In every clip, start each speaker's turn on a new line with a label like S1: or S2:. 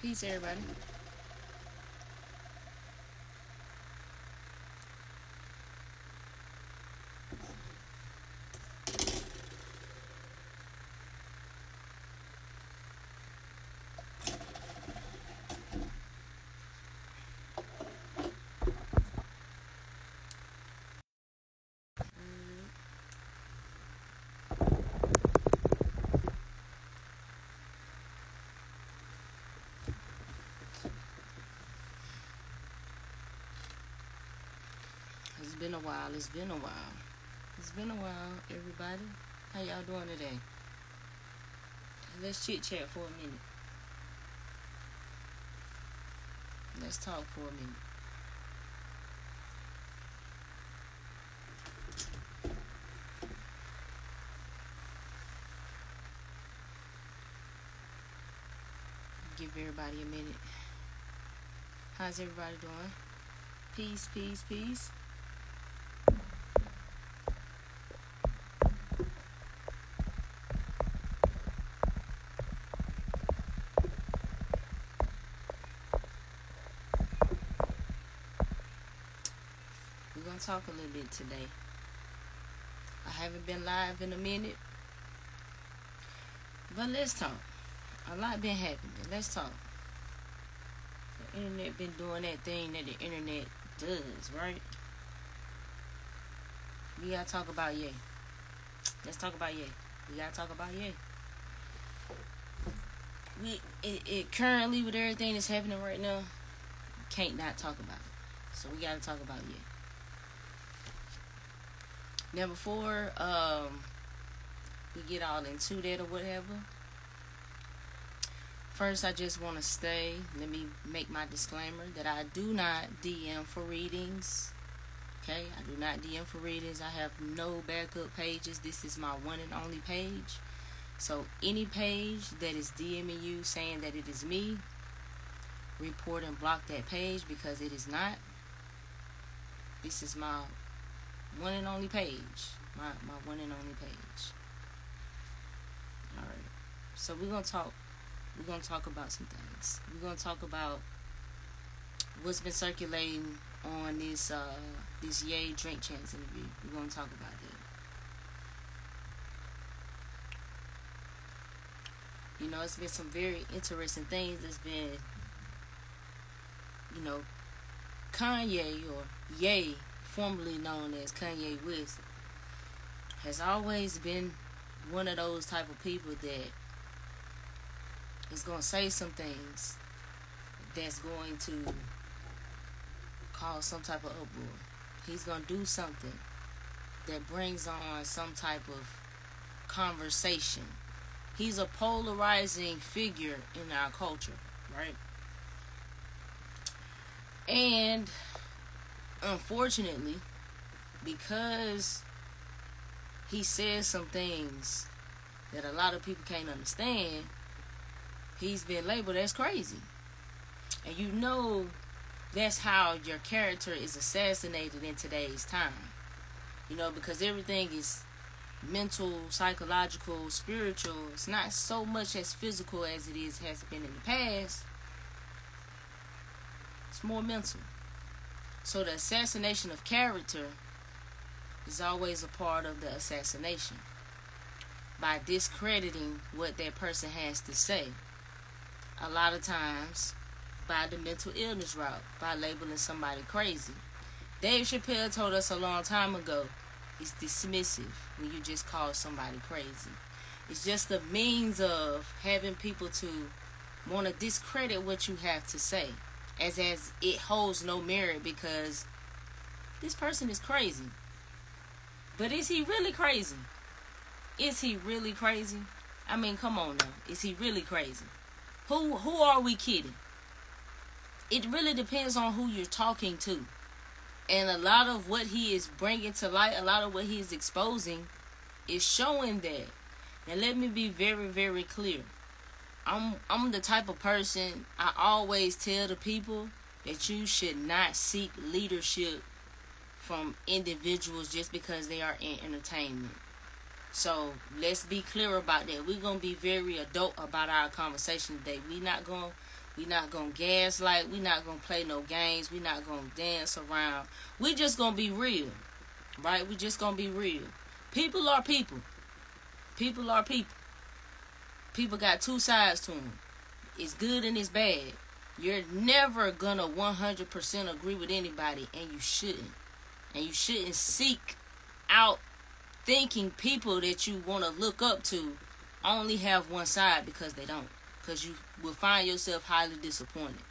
S1: Peace, everybody. It's been a while. It's been a while. It's been a while, everybody. How y'all doing today? Let's chit chat for a minute. Let's talk for a minute. Give everybody a minute. How's everybody doing? Peace, peace, peace. Talk a little bit today. I haven't been live in a minute, but let's talk. A lot been happening. Let's talk. The internet been doing that thing that the internet does, right? We gotta talk about Ye. Let's talk about Ye. We gotta talk about Ye. We it, it currently with everything that's happening right now, can't not talk about it. So we gotta talk about Ye. Now before um we get all into that or whatever. First I just wanna stay, let me make my disclaimer that I do not DM for readings. Okay, I do not DM for readings. I have no backup pages. This is my one and only page. So any page that is DMing you saying that it is me, report and block that page because it is not. This is my one and only page. My my one and only page. Alright. So we're gonna talk we're gonna talk about some things. We're gonna talk about what's been circulating on this uh this Ye Drink Champs interview. We're gonna talk about that. You know, it's been some very interesting things that's been you know Kanye or Ye, formerly known as Kanye West, has always been one of those type of people that is gonna say some things that's going to cause some type of uproar. He's gonna do something that brings on some type of conversation. He's a polarizing figure in our culture, right? And unfortunately, because he says some things that a lot of people can't understand, he's been labeled as crazy. And you know that's how your character is assassinated in today's time. You know, because everything is mental, psychological, spiritual. It's not so much as physical as it is has been in the past. It's more mental. So the assassination of character is always a part of the assassination. By discrediting what that person has to say. A lot of times by the mental illness route, by labeling somebody crazy. Dave Chappelle told us a long time ago, it's dismissive when you just call somebody crazy. It's just a means of having people to want to discredit what you have to say as as it holds no merit because this person is crazy. But is he really crazy? Is he really crazy? I mean, come on now. Is he really crazy? Who who are we kidding? It really depends on who you're talking to. And a lot of what he is bringing to light, a lot of what he is exposing is showing that. Now let me be very very clear. I'm I'm the type of person I always tell the people that you should not seek leadership from individuals just because they are in entertainment. So let's be clear about that. We're gonna be very adult about our conversation today. We're not gonna We not gonna gaslight. We not gonna play no games. We not gonna dance around. We just gonna be real, right? We just gonna be real. People are people. People are people. People got two sides to them. It's good and it's bad. You're never gonna 100% agree with anybody, and you shouldn't. And you shouldn't seek out thinking people that you want to look up to only have one side because they don't. Because you will find yourself highly disappointed.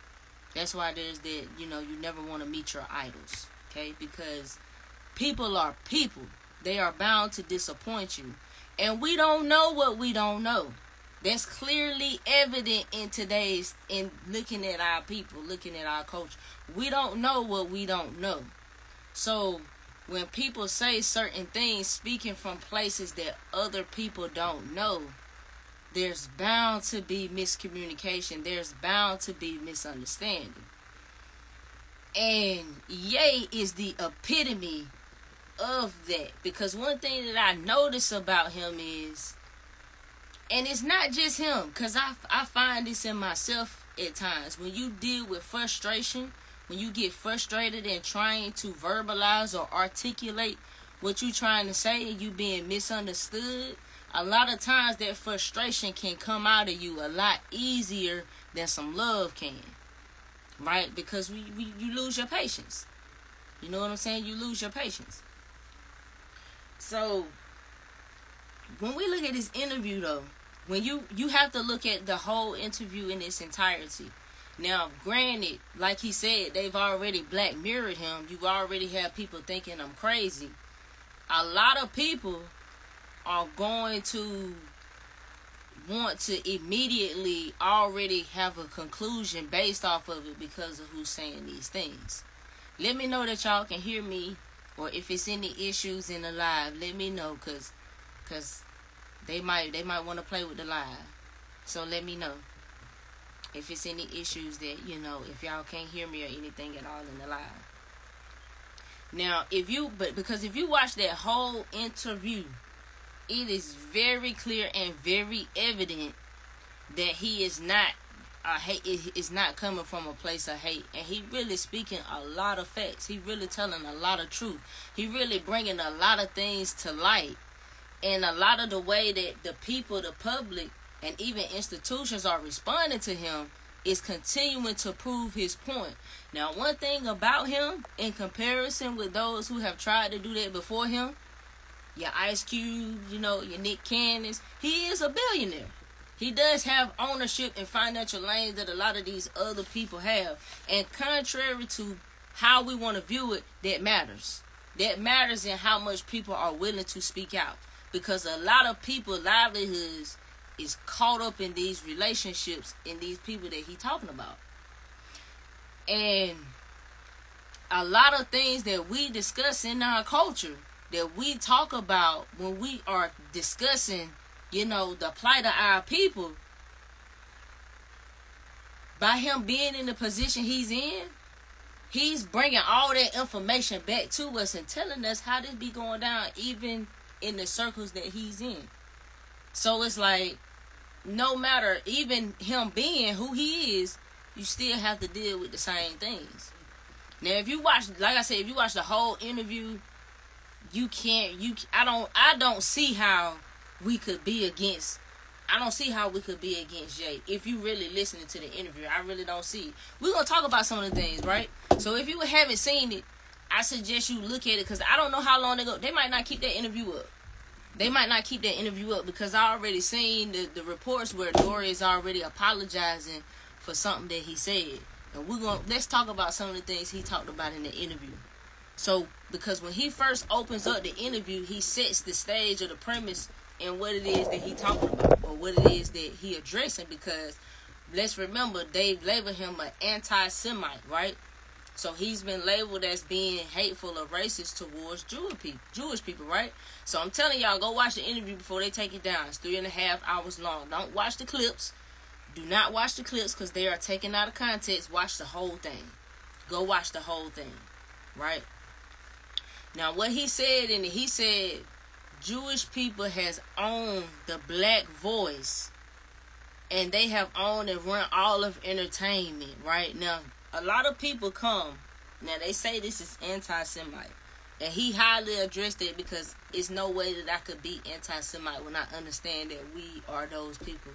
S1: That's why there's that, you know, you never want to meet your idols. Okay? Because people are people. They are bound to disappoint you. And we don't know what we don't know. That's clearly evident in today's in looking at our people, looking at our culture. We don't know what we don't know. So when people say certain things speaking from places that other people don't know, there's bound to be miscommunication. There's bound to be misunderstanding. And Ye is the epitome of that. Because one thing that I notice about him is, and it's not just him, because I, I find this in myself at times. When you deal with frustration, when you get frustrated and trying to verbalize or articulate what you're trying to say and you being misunderstood, a lot of times that frustration can come out of you a lot easier than some love can. Right? Because we, we you lose your patience. You know what I'm saying? You lose your patience. So when we look at this interview though, when you you have to look at the whole interview in its entirety. Now, granted, like he said, they've already black mirrored him. You already have people thinking I'm crazy. A lot of people are going to want to immediately already have a conclusion based off of it because of who's saying these things. Let me know that y'all can hear me or if it's any issues in the live, let me know cuz cuz they might they might want to play with the live. So let me know. If it's any issues that you know if y'all can't hear me or anything at all in the live now if you but because if you watch that whole interview it is very clear and very evident that he is not a hate is not coming from a place of hate. And he really speaking a lot of facts. He really telling a lot of truth. He really bringing a lot of things to light and a lot of the way that the people the public and even institutions are responding to him is continuing to prove his point. Now, one thing about him, in comparison with those who have tried to do that before him, your Ice Cube, you know, your Nick Cannons, he is a billionaire. He does have ownership in financial lanes that a lot of these other people have. And contrary to how we want to view it, that matters. That matters in how much people are willing to speak out. Because a lot of people livelihoods is caught up in these relationships in these people that he talking about. And a lot of things that we discuss in our culture that we talk about when we are discussing, you know, the plight of our people, by him being in the position he's in, he's bringing all that information back to us and telling us how this be going down, even in the circles that he's in. So it's like no matter even him being who he is, you still have to deal with the same things. Now, if you watch, like I said, if you watch the whole interview, you can't. You, I don't. I don't see how we could be against. I don't see how we could be against Jay. If you really listening to the interview, I really don't see. We're gonna talk about some of the things, right? So if you haven't seen it, I suggest you look at it because I don't know how long they go. They might not keep that interview up they might not keep that interview up because I already seen the, the reports where Nori is already apologizing for something that he said. And we're going to let's talk about some of the things he talked about in the interview. So, because when he first opens up the interview, he sets the stage or the premise and what it is that he talking about or what it is that he addressing because let's remember they label him an anti-Semite, right? So he's been labeled as being hateful or racist towards Jewish people, Jewish people, right? So I'm telling y'all, go watch the interview before they take it down. It's three and a half hours long. Don't watch the clips. Do not watch the clips because they are taken out of context. Watch the whole thing. Go watch the whole thing, right? Now, what he said, and he said, Jewish people has owned the black voice and they have owned and run all of entertainment, right? Now, a lot of people come. Now they say this is anti-Semite, and he highly addressed it because it's no way that I could be anti-Semite when I understand that we are those people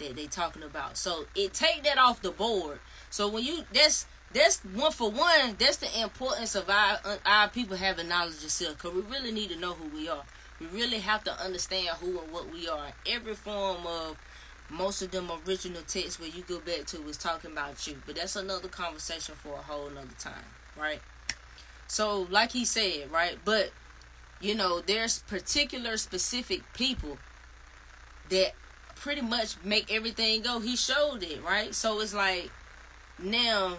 S1: that they talking about. So it take that off the board. So when you that's that's one for one. That's the importance of our our people having knowledge of self, because we really need to know who we are. We really have to understand who and what we are. Every form of most of them original texts where you go back to was talking about you. But that's another conversation for a whole another time, right? So, like he said, right? But you know, there's particular specific people that pretty much make everything go. He showed it, right? So it's like now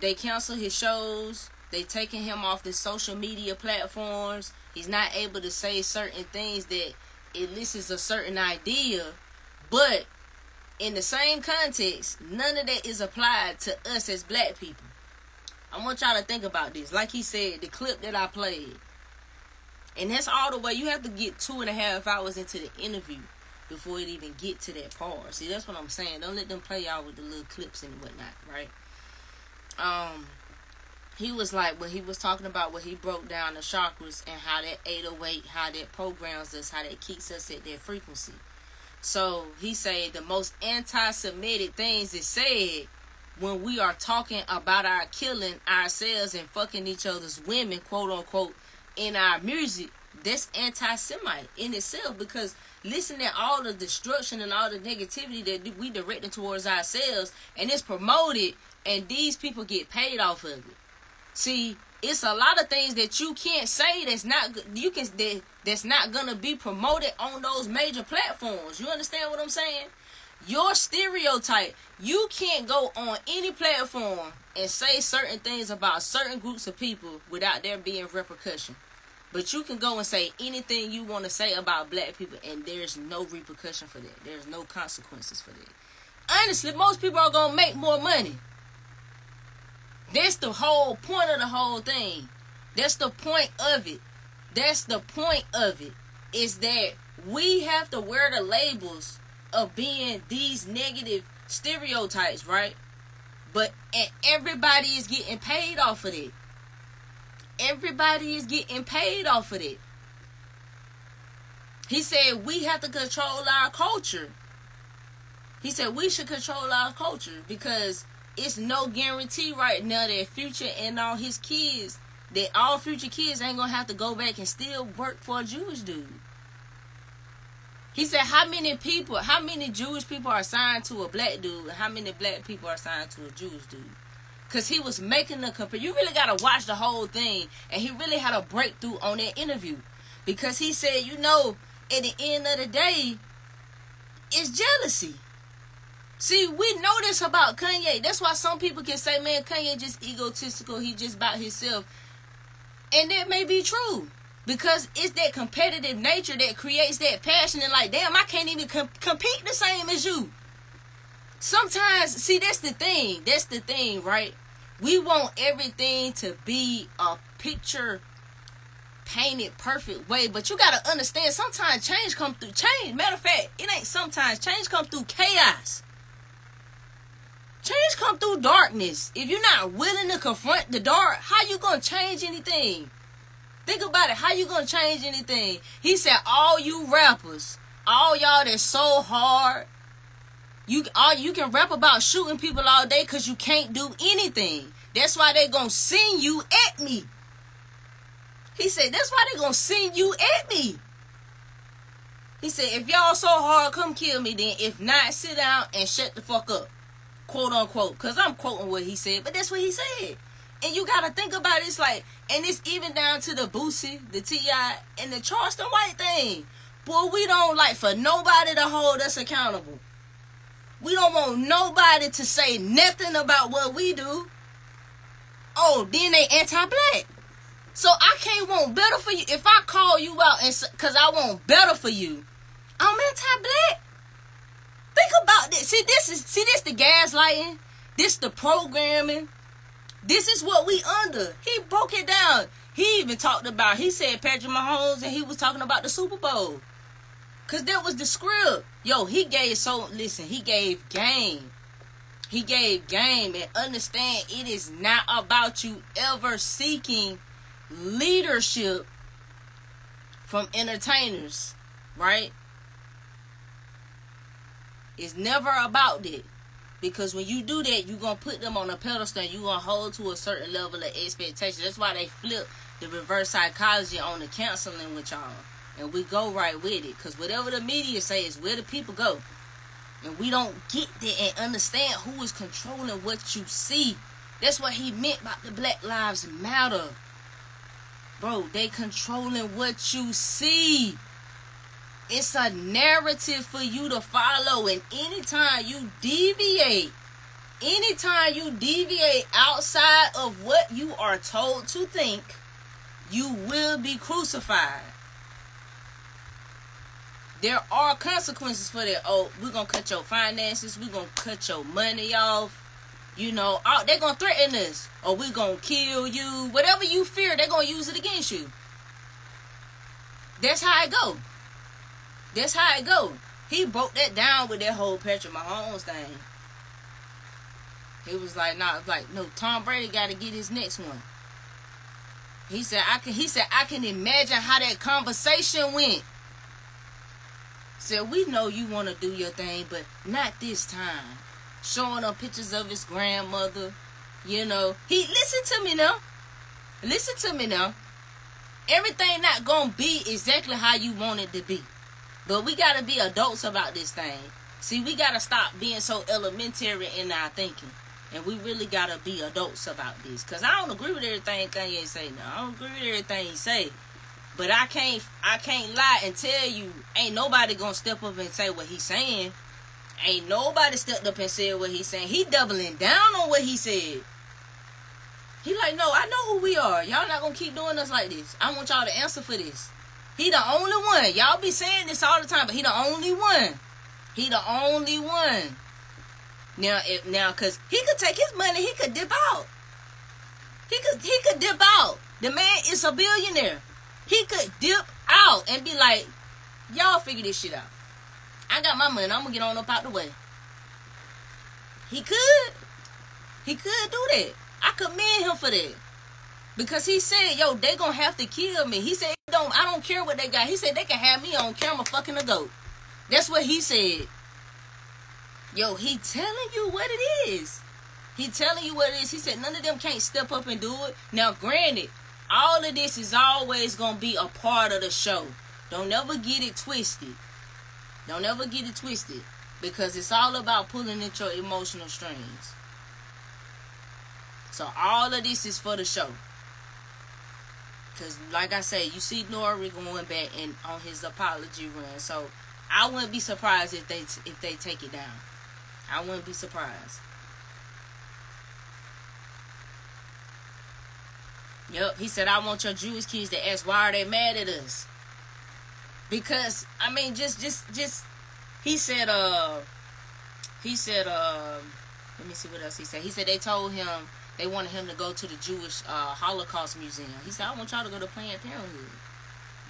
S1: they cancel his shows. They taking him off the social media platforms. He's not able to say certain things that elicits a certain idea but in the same context, none of that is applied to us as black people. I want y'all to think about this. Like he said, the clip that I played. And that's all the way you have to get two and a half hours into the interview before it even get to that part. See, that's what I'm saying. Don't let them play y'all with the little clips and whatnot, right? Um, he was like when he was talking about what he broke down the chakras and how that 808, how that programs us, how that keeps us at that frequency. So he said the most anti-Semitic things is said when we are talking about our killing ourselves and fucking each other's women, quote unquote, in our music. That's anti-Semite in itself because listening to all the destruction and all the negativity that we directing towards ourselves and it's promoted and these people get paid off of it. See, it's a lot of things that you can't say that's not you can that, that's not gonna be promoted on those major platforms. You understand what I'm saying? Your stereotype, you can't go on any platform and say certain things about certain groups of people without there being repercussion. But you can go and say anything you want to say about black people, and there's no repercussion for that. There's no consequences for that. Honestly, most people are gonna make more money. That's the whole point of the whole thing. That's the point of it. That's the point of it. Is that we have to wear the labels of being these negative stereotypes, right? But and everybody is getting paid off of it. Everybody is getting paid off of it. He said we have to control our culture. He said we should control our culture because it's no guarantee right now that future and all his kids that all future kids ain't gonna have to go back and still work for a Jewish dude. He said, How many people, how many Jewish people are signed to a black dude, and how many black people are signed to a Jewish dude? Because he was making the compare. You really gotta watch the whole thing, and he really had a breakthrough on that interview. Because he said, You know, at the end of the day, it's jealousy. See, we know this about Kanye. That's why some people can say, man, Kanye just egotistical. He just about himself. And that may be true. Because it's that competitive nature that creates that passion. And like, damn, I can't even com- compete the same as you. Sometimes, see, that's the thing. That's the thing, right? We want everything to be a picture painted perfect way. But you got to understand, sometimes change come through change. Matter of fact, it ain't sometimes. Change come through chaos. Change come through darkness. If you're not willing to confront the dark, how you gonna change anything? Think about it. How you gonna change anything? He said, all you rappers, all y'all that's so hard, you all you can rap about shooting people all day because you can't do anything. That's why they gonna send you at me. He said, that's why they gonna send you at me. He said, if y'all so hard, come kill me then. If not, sit down and shut the fuck up quote unquote, because I'm quoting what he said, but that's what he said. And you gotta think about it, it's like, and it's even down to the Boosie, the T.I., and the Charleston White thing. Boy, we don't like for nobody to hold us accountable. We don't want nobody to say nothing about what we do. Oh, then they anti-black. So I can't want better for you. If I call you out and cause I want better for you, I'm anti-black. Think about this. See, this is see this the gaslighting. This the programming. This is what we under. He broke it down. He even talked about. He said Patrick Mahomes, and he was talking about the Super Bowl. Cause that was the script. Yo, he gave so listen, he gave game. He gave game and understand it is not about you ever seeking leadership from entertainers, right? It's never about that. Because when you do that, you're going to put them on a pedestal. You're going to hold to a certain level of expectation. That's why they flip the reverse psychology on the counseling with y'all. And we go right with it. Because whatever the media say is where the people go. And we don't get there and understand who is controlling what you see. That's what he meant by the Black Lives Matter. Bro, they controlling what you see. It's a narrative for you to follow. And anytime you deviate, anytime you deviate outside of what you are told to think, you will be crucified. There are consequences for that. Oh, we're gonna cut your finances, we're gonna cut your money off. You know, uh, oh, they're gonna threaten us, or we're gonna kill you. Whatever you fear, they're gonna use it against you. That's how it go. That's how it go. He broke that down with that whole Patrick Mahomes thing. He was like, nah, like, no, Tom Brady gotta get his next one. He said, I can he said, I can imagine how that conversation went. Said, we know you wanna do your thing, but not this time. Showing up pictures of his grandmother. You know. He listen to me now. Listen to me now. Everything not gonna be exactly how you want it to be. But we gotta be adults about this thing. See, we gotta stop being so elementary in our thinking. And we really gotta be adults about this. Cause I don't agree with everything Kanye say now. I don't agree with everything he say. But I can't I can't lie and tell you ain't nobody gonna step up and say what he's saying. Ain't nobody stepped up and said what he's saying. He doubling down on what he said. He like, no, I know who we are. Y'all not gonna keep doing us like this. I want y'all to answer for this. He the only one. Y'all be saying this all the time, but he the only one. He the only one. Now, if now, cause he could take his money, he could dip out. He could he could dip out. The man is a billionaire. He could dip out and be like, y'all figure this shit out. I got my money. I'm gonna get on up out the way. He could. He could do that. I commend him for that. Because he said, yo, they gonna have to kill me. He said, don't I don't care what they got. He said they can have me on camera fucking a goat. That's what he said. Yo, he telling you what it is. He telling you what it is. He said none of them can't step up and do it. Now, granted, all of this is always gonna be a part of the show. Don't ever get it twisted. Don't ever get it twisted. Because it's all about pulling at your emotional strings. So all of this is for the show. Cause like I said, you see Nori going back and on his apology run. So I wouldn't be surprised if they if they take it down. I wouldn't be surprised. Yep, he said I want your Jewish kids to ask why are they mad at us? Because I mean just just just he said uh he said uh let me see what else he said. He said they told him they wanted him to go to the Jewish uh, Holocaust Museum. He said, I want y'all to go to Planned Parenthood.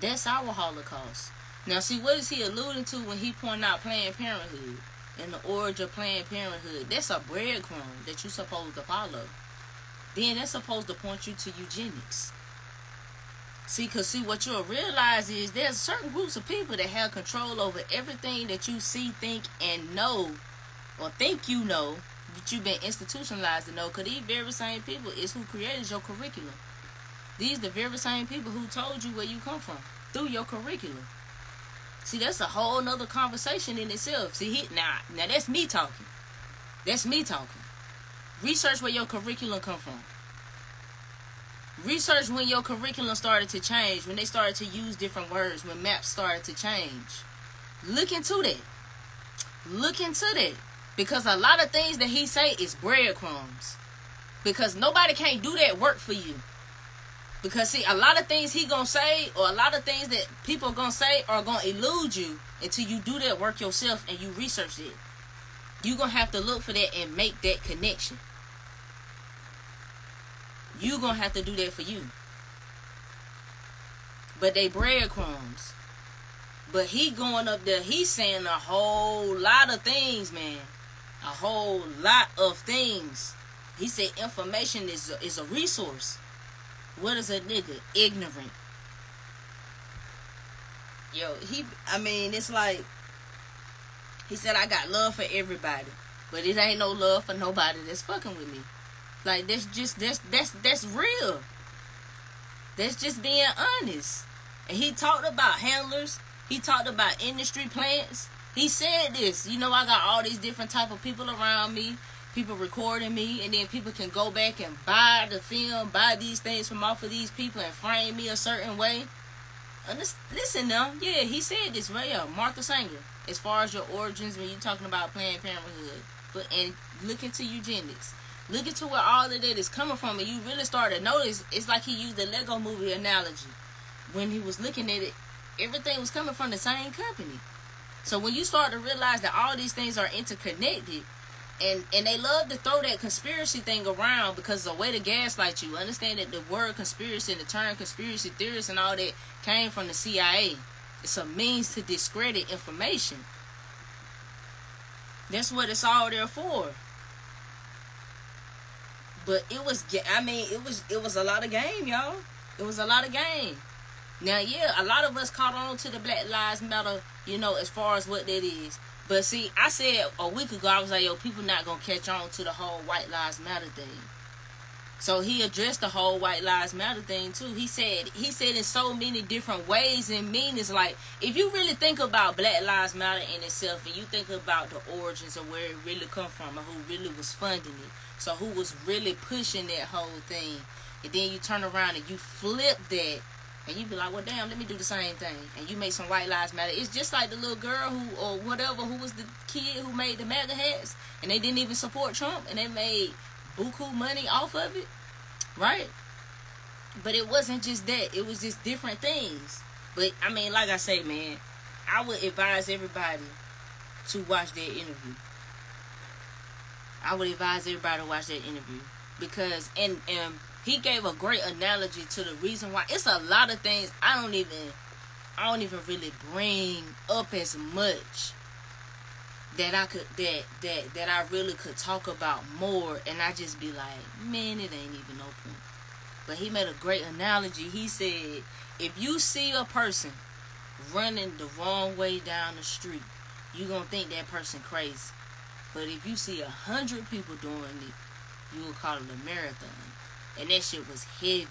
S1: That's our Holocaust. Now, see, what is he alluding to when he pointed out Planned Parenthood and the origin of Planned Parenthood? That's a breadcrumb that you're supposed to follow. Then that's supposed to point you to eugenics. See, because see, what you'll realize is there's certain groups of people that have control over everything that you see, think, and know, or think you know, that you've been institutionalized to know because these very same people is who created your curriculum. These the very same people who told you where you come from through your curriculum. See, that's a whole nother conversation in itself. See, he, now, now that's me talking. That's me talking. Research where your curriculum come from. Research when your curriculum started to change, when they started to use different words, when maps started to change. Look into that. Look into that. Because a lot of things that he say is breadcrumbs. Because nobody can't do that work for you. Because see, a lot of things he gonna say, or a lot of things that people gonna say, are gonna elude you until you do that work yourself and you research it. You gonna have to look for that and make that connection. You gonna have to do that for you. But they breadcrumbs. But he going up there, he's saying a whole lot of things, man. A whole lot of things. He said information is a, is a resource. What is a nigga? Ignorant. Yo, he I mean, it's like he said I got love for everybody. But it ain't no love for nobody that's fucking with me. Like that's just that's that's that's real. That's just being honest. And he talked about handlers. He talked about industry plants. He said this. You know, I got all these different type of people around me, people recording me, and then people can go back and buy the film, buy these things from off of these people, and frame me a certain way. Listen now, yeah, he said this right here, Martha Sanger. As far as your origins, when you're talking about Planned Parenthood, but and look into eugenics. Look into where all of that is coming from, and you really start to notice. It's like he used the Lego Movie analogy when he was looking at it. Everything was coming from the same company. So when you start to realize that all these things are interconnected, and and they love to throw that conspiracy thing around because it's a way to gaslight you. Understand that the word conspiracy and the term conspiracy theorist and all that came from the CIA. It's a means to discredit information. That's what it's all there for. But it was, I mean, it was, it was a lot of game, y'all. It was a lot of game. Now, yeah, a lot of us caught on to the Black Lives Matter, you know, as far as what that is. But see, I said a week ago, I was like, yo, people not gonna catch on to the whole White Lives Matter thing. So he addressed the whole White Lives Matter thing too. He said he said in so many different ways and meanings. Like if you really think about Black Lives Matter in itself, and you think about the origins of where it really come from and who really was funding it, so who was really pushing that whole thing, and then you turn around and you flip that. And you be like, well, damn, let me do the same thing. And you make some White Lives Matter. It's just like the little girl who, or whatever, who was the kid who made the MAGA hats. And they didn't even support Trump. And they made buku money off of it, right? But it wasn't just that. It was just different things. But I mean, like I say, man, I would advise everybody to watch that interview. I would advise everybody to watch that interview because and and he gave a great analogy to the reason why it's a lot of things I don't even I don't even really bring up as much that I could that that that I really could talk about more and I just be like, man, it ain't even point. But he made a great analogy. He said, if you see a person running the wrong way down the street, you're gonna think that person crazy. But if you see a hundred people doing it, you will call it a marathon. And that shit was heavy.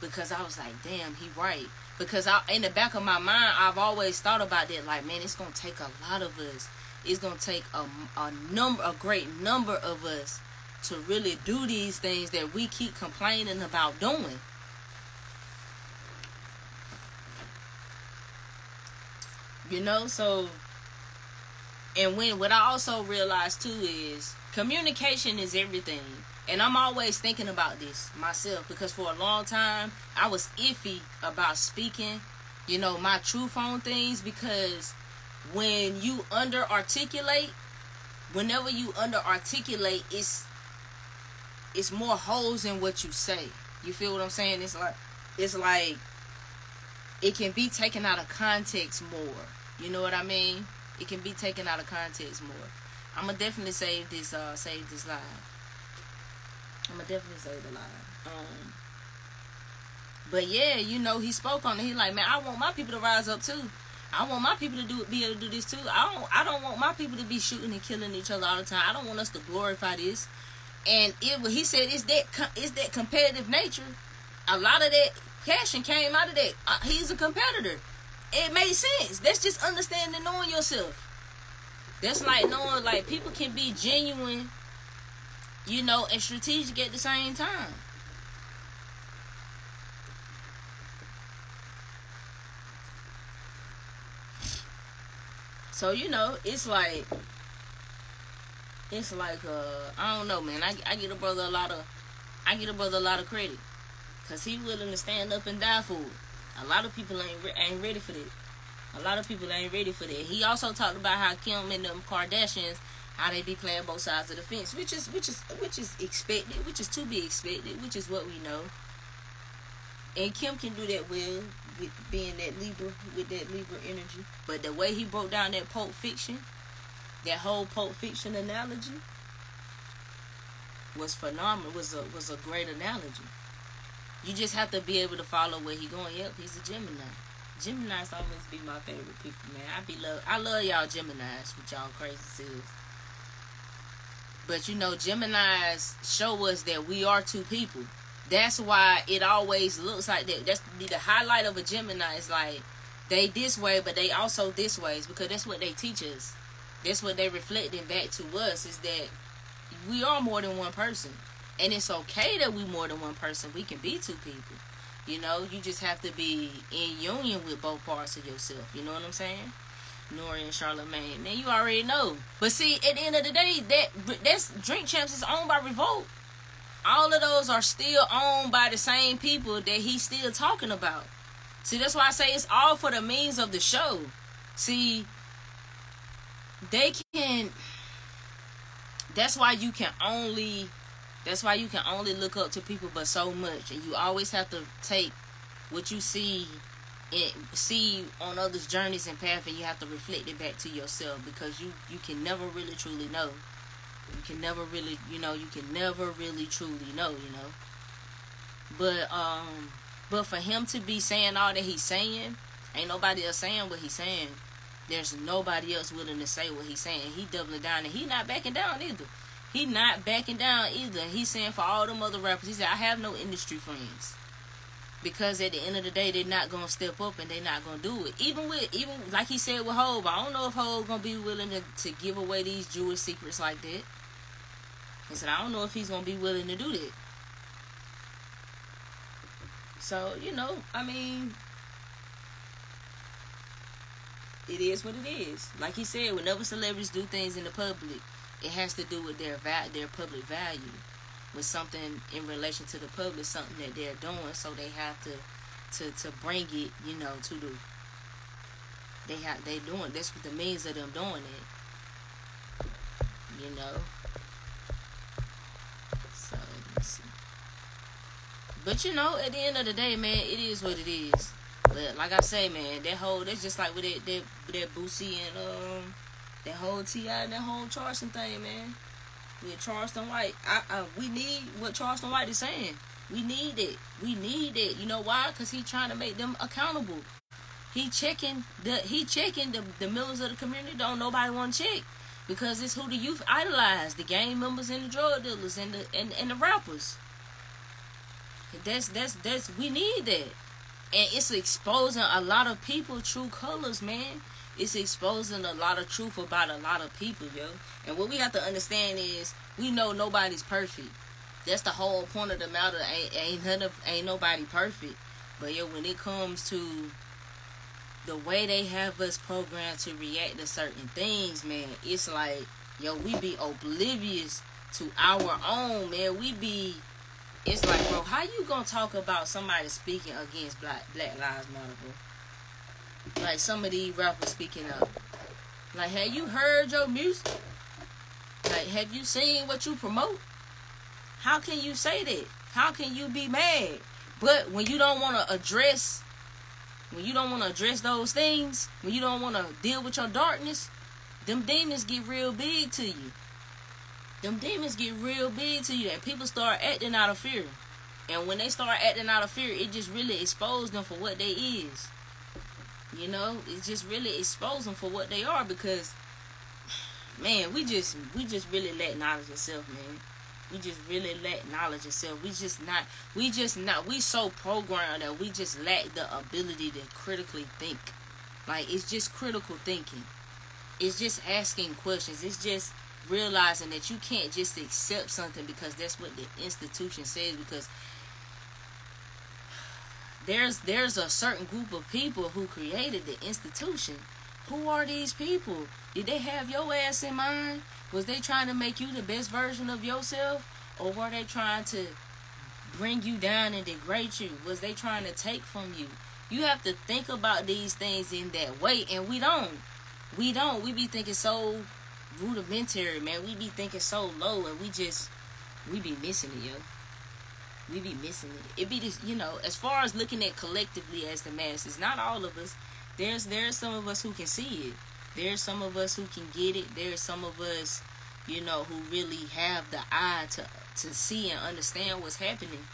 S1: Because I was like, damn, he right. Because I, in the back of my mind, I've always thought about that. Like, man, it's gonna take a lot of us it's gonna take a, a number a great number of us to really do these things that we keep complaining about doing you know so and when what i also realized too is communication is everything and i'm always thinking about this myself because for a long time i was iffy about speaking you know my truth on things because when you under articulate, whenever you under articulate, it's it's more holes in what you say. You feel what I'm saying? It's like it's like it can be taken out of context more. You know what I mean? It can be taken out of context more. I'm gonna definitely save this uh save this live. I'm gonna definitely say the live. Um but yeah, you know, he spoke on it. He like, man, I want my people to rise up too. I want my people to do be able to do this too. I don't I don't want my people to be shooting and killing each other all the time. I don't want us to glorify this. And it he said it's that it's that competitive nature. A lot of that passion came out of that. Uh, he's a competitor. It made sense. That's just understanding knowing yourself. That's like knowing like people can be genuine, you know, and strategic at the same time. So you know, it's like it's like uh I don't know, man. I I get a brother a lot of I get a brother a lot of credit because he willing to stand up and die for it. A lot of people ain't ain't ready for that. A lot of people ain't ready for that. He also talked about how Kim and them Kardashians how they be playing both sides of the fence, which is which is which is expected, which is to be expected, which is what we know. And Kim can do that well
S2: with being that Libra with that Libra energy.
S1: But the way he broke down that Pulp Fiction, that whole Pulp Fiction analogy, was phenomenal. Was a was a great analogy. You just have to be able to follow where he going. Yep, he's a Gemini. Gemini's always be my favorite people, man. I be love I love y'all Geminis with y'all crazy selves. But you know, Geminis show us that we are two people. That's why it always looks like that. That's be the highlight of a Gemini is like they this way, but they also this ways because that's what they teach us. That's what they reflecting back to us is that we are more than one person. And it's okay that we more than one person. We can be two people. You know, you just have to be in union with both parts of yourself. You know what I'm saying? Nori and Charlemagne. Man, you already know. But see, at the end of the day, that that's Drink Champs is owned by Revolt. All of those are still owned by the same people that he's still talking about. See, that's why I say it's all for the means of the show. See, they can. That's why you can only that's why you can only look up to people but so much, and you always have to take what you see it see on others' journeys and path, and you have to reflect it back to yourself because you you can never really truly know. You can never really, you know, you can never really truly know, you know. But um, but for him to be saying all that he's saying, ain't nobody else saying what he's saying. There's nobody else willing to say what he's saying. He doubling down, and he not backing down either. He not backing down either. He's saying for all them other rappers, he said, I have no industry friends. Because at the end of the day, they're not gonna step up and they're not gonna do it. Even with even like he said with Hove, I don't know if Hove gonna be willing to, to give away these Jewish secrets like that. He said, I don't know if he's gonna be willing to do that. So, you know, I mean, it is what it is. Like he said, whenever celebrities do things in the public, it has to do with their va- their public value, with something in relation to the public, something that they're doing. So they have to to to bring it, you know, to the they have they doing that's what the means of them doing it. You know. So But you know, at the end of the day, man, it is what it is. But like I say, man, that whole that's just like with that that that Boosie and um that whole T.I. and that whole Charleston thing, man. With Charleston White, I, I, we need what Charleston White is saying. We need it. We need it. You know why? Cause he trying to make them accountable. He checking the he checking the the members of the community. Don't nobody want to check because it's who the youth idolize: the gang members and the drug dealers and the and, and the rappers. That's that's that's we need that, and it's exposing a lot of people true colors, man it's exposing a lot of truth about a lot of people, yo. And what we have to understand is we know nobody's perfect. That's the whole point of the matter. Ain't ain't none of ain't nobody perfect. But yo, when it comes to the way they have us programmed to react to certain things, man, it's like yo, we be oblivious to our own, man. We be it's like, bro, how you gonna talk about somebody speaking against Black Black Lives Matter, bro? Like some of these rappers speaking up. Like, have you heard your music? Like, have you seen what you promote? How can you say that? How can you be mad? But when you don't want to address, when you don't want to address those things, when you don't want to deal with your darkness, them demons get real big to you. Them demons get real big to you, and people start acting out of fear. And when they start acting out of fear, it just really exposes them for what they is. You know, it's just really expose them for what they are because, man, we just we just really let knowledge yourself, man. We just really lack knowledge yourself. We just not we just not we so programmed that we just lack the ability to critically think. Like it's just critical thinking. It's just asking questions. It's just realizing that you can't just accept something because that's what the institution says because there's there's a certain group of people who created the institution. Who are these people? Did they have your ass in mind? Was they trying to make you the best version of yourself? Or were they trying to bring you down and degrade you? Was they trying to take from you? You have to think about these things in that way, and we don't. We don't. We be thinking so rudimentary, man. We be thinking so low, and we just we be missing it, yo. We be missing it. It be just you know, as far as looking at collectively as the masses, not all of us. There's there's some of us who can see it. There's some of us who can get it. There's some of us, you know, who really have the eye to to see and understand what's happening.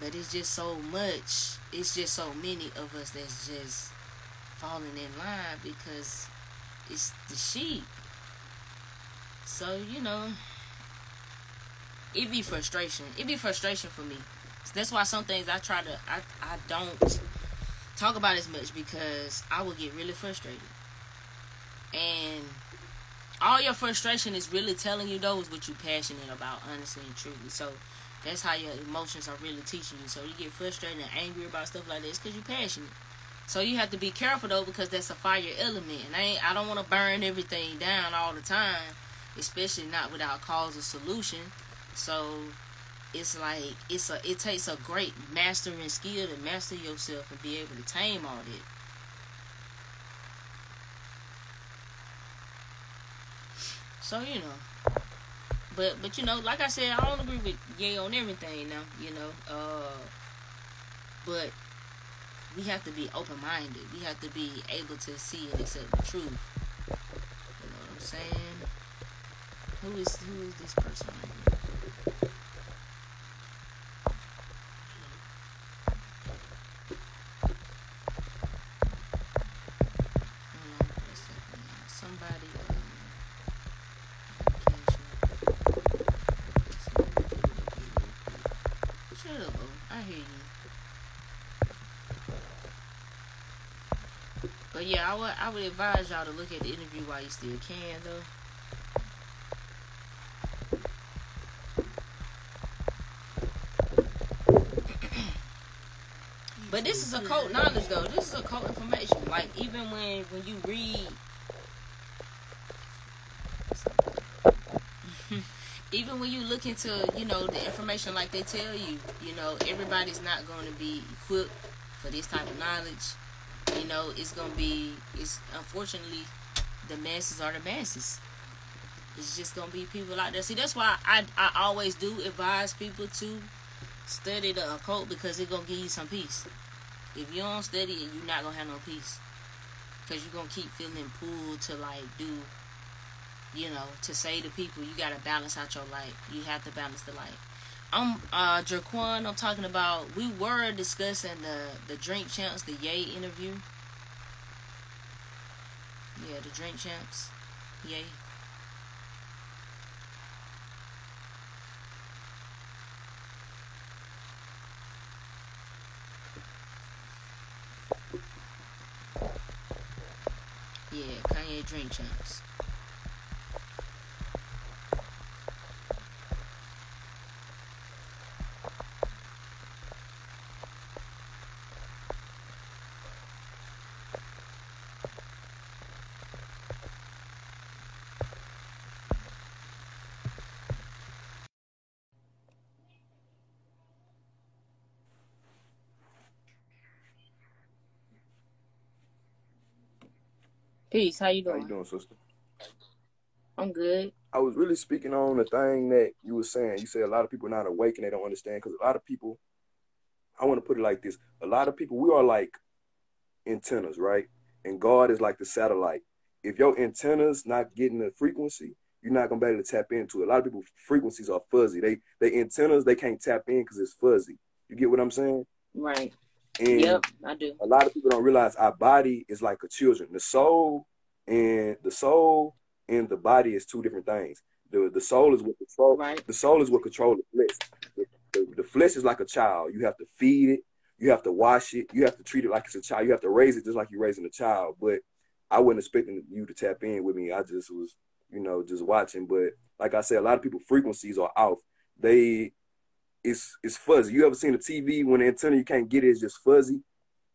S1: But it's just so much. It's just so many of us that's just falling in line because it's the sheep. So, you know, it be frustration. It be frustration for me. So that's why some things I try to I I don't talk about as much because I will get really frustrated. And all your frustration is really telling you those what you're passionate about, honestly and truly. So that's how your emotions are really teaching you. So you get frustrated and angry about stuff like this because you're passionate. So you have to be careful though because that's a fire element, and I I don't want to burn everything down all the time, especially not without cause or solution. So it's like it's a it takes a great mastering skill to master yourself and be able to tame all that. So you know, but but you know, like I said, I don't agree with Ye on everything now. You know, uh, but we have to be open minded. We have to be able to see and accept the truth. You know what I'm saying? Who is who is this person right here? Somebody. Shut up, I hear you. But yeah, I would I would advise y'all to look at the interview while you still can though. This is a cult knowledge though. This is a cult information. Like even when when you read even when you look into, you know, the information like they tell you, you know, everybody's not going to be equipped for this type of knowledge you know, it's gonna be. It's unfortunately the masses are the masses. It's just gonna be people out there. See, that's why I I always do advise people to study the occult because it's gonna give you some peace. If you don't study it, you're not gonna have no peace because you're gonna keep feeling pulled to like do. You know, to say to people, you gotta balance out your life. You have to balance the life. I'm uh Jaquan, I'm talking about we were discussing the the drink champs, the Ye interview. Yeah, the drink champs. Ye. Yeah, Kanye drink champs. Peace. How you doing?
S3: How you doing, sister?
S1: I'm good.
S3: I was really speaking on the thing that you were saying. You said a lot of people are not awake and they don't understand because a lot of people. I want to put it like this: a lot of people, we are like antennas, right? And God is like the satellite. If your antennas not getting the frequency, you're not gonna be able to tap into it. A lot of people frequencies are fuzzy. They they antennas they can't tap in because it's fuzzy. You get what I'm saying?
S1: Right.
S3: And
S1: yep, I do.
S3: A lot of people don't realize our body is like a children. The soul and the soul and the body is two different things. The the soul is what control.
S1: Right.
S3: The soul is what control the flesh. The, the, the flesh is like a child. You have to feed it. You have to wash it. You have to treat it like it's a child. You have to raise it just like you're raising a child. But I wasn't expecting you to tap in with me. I just was, you know, just watching. But like I said, a lot of people frequencies are off. They it's it's fuzzy. You ever seen a TV when the antenna you can't get it, it's just fuzzy?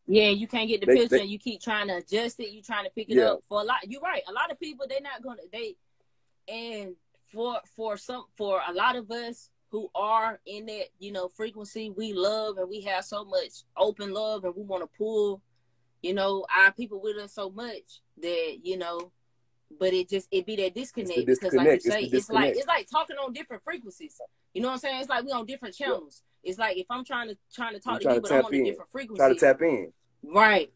S1: Yeah, you can't get the they, picture. They, you keep trying to adjust it. You trying to pick it yeah. up. For a lot, you're right. A lot of people they're not gonna they, and for for some for a lot of us who are in that you know frequency, we love and we have so much open love and we want to pull, you know, our people with us so much that you know but it just it be that disconnect,
S3: the
S1: because like you
S3: disconnect. It's
S1: say, it's, like it's like talking on different frequencies. You know what I'm saying? It's like we on different channels. It's like if I'm trying to trying to talk
S3: You
S1: to you,
S3: to
S1: but I'm
S3: tap
S1: on a
S3: in.
S1: different frequency.
S3: Try to tap in.
S1: Right.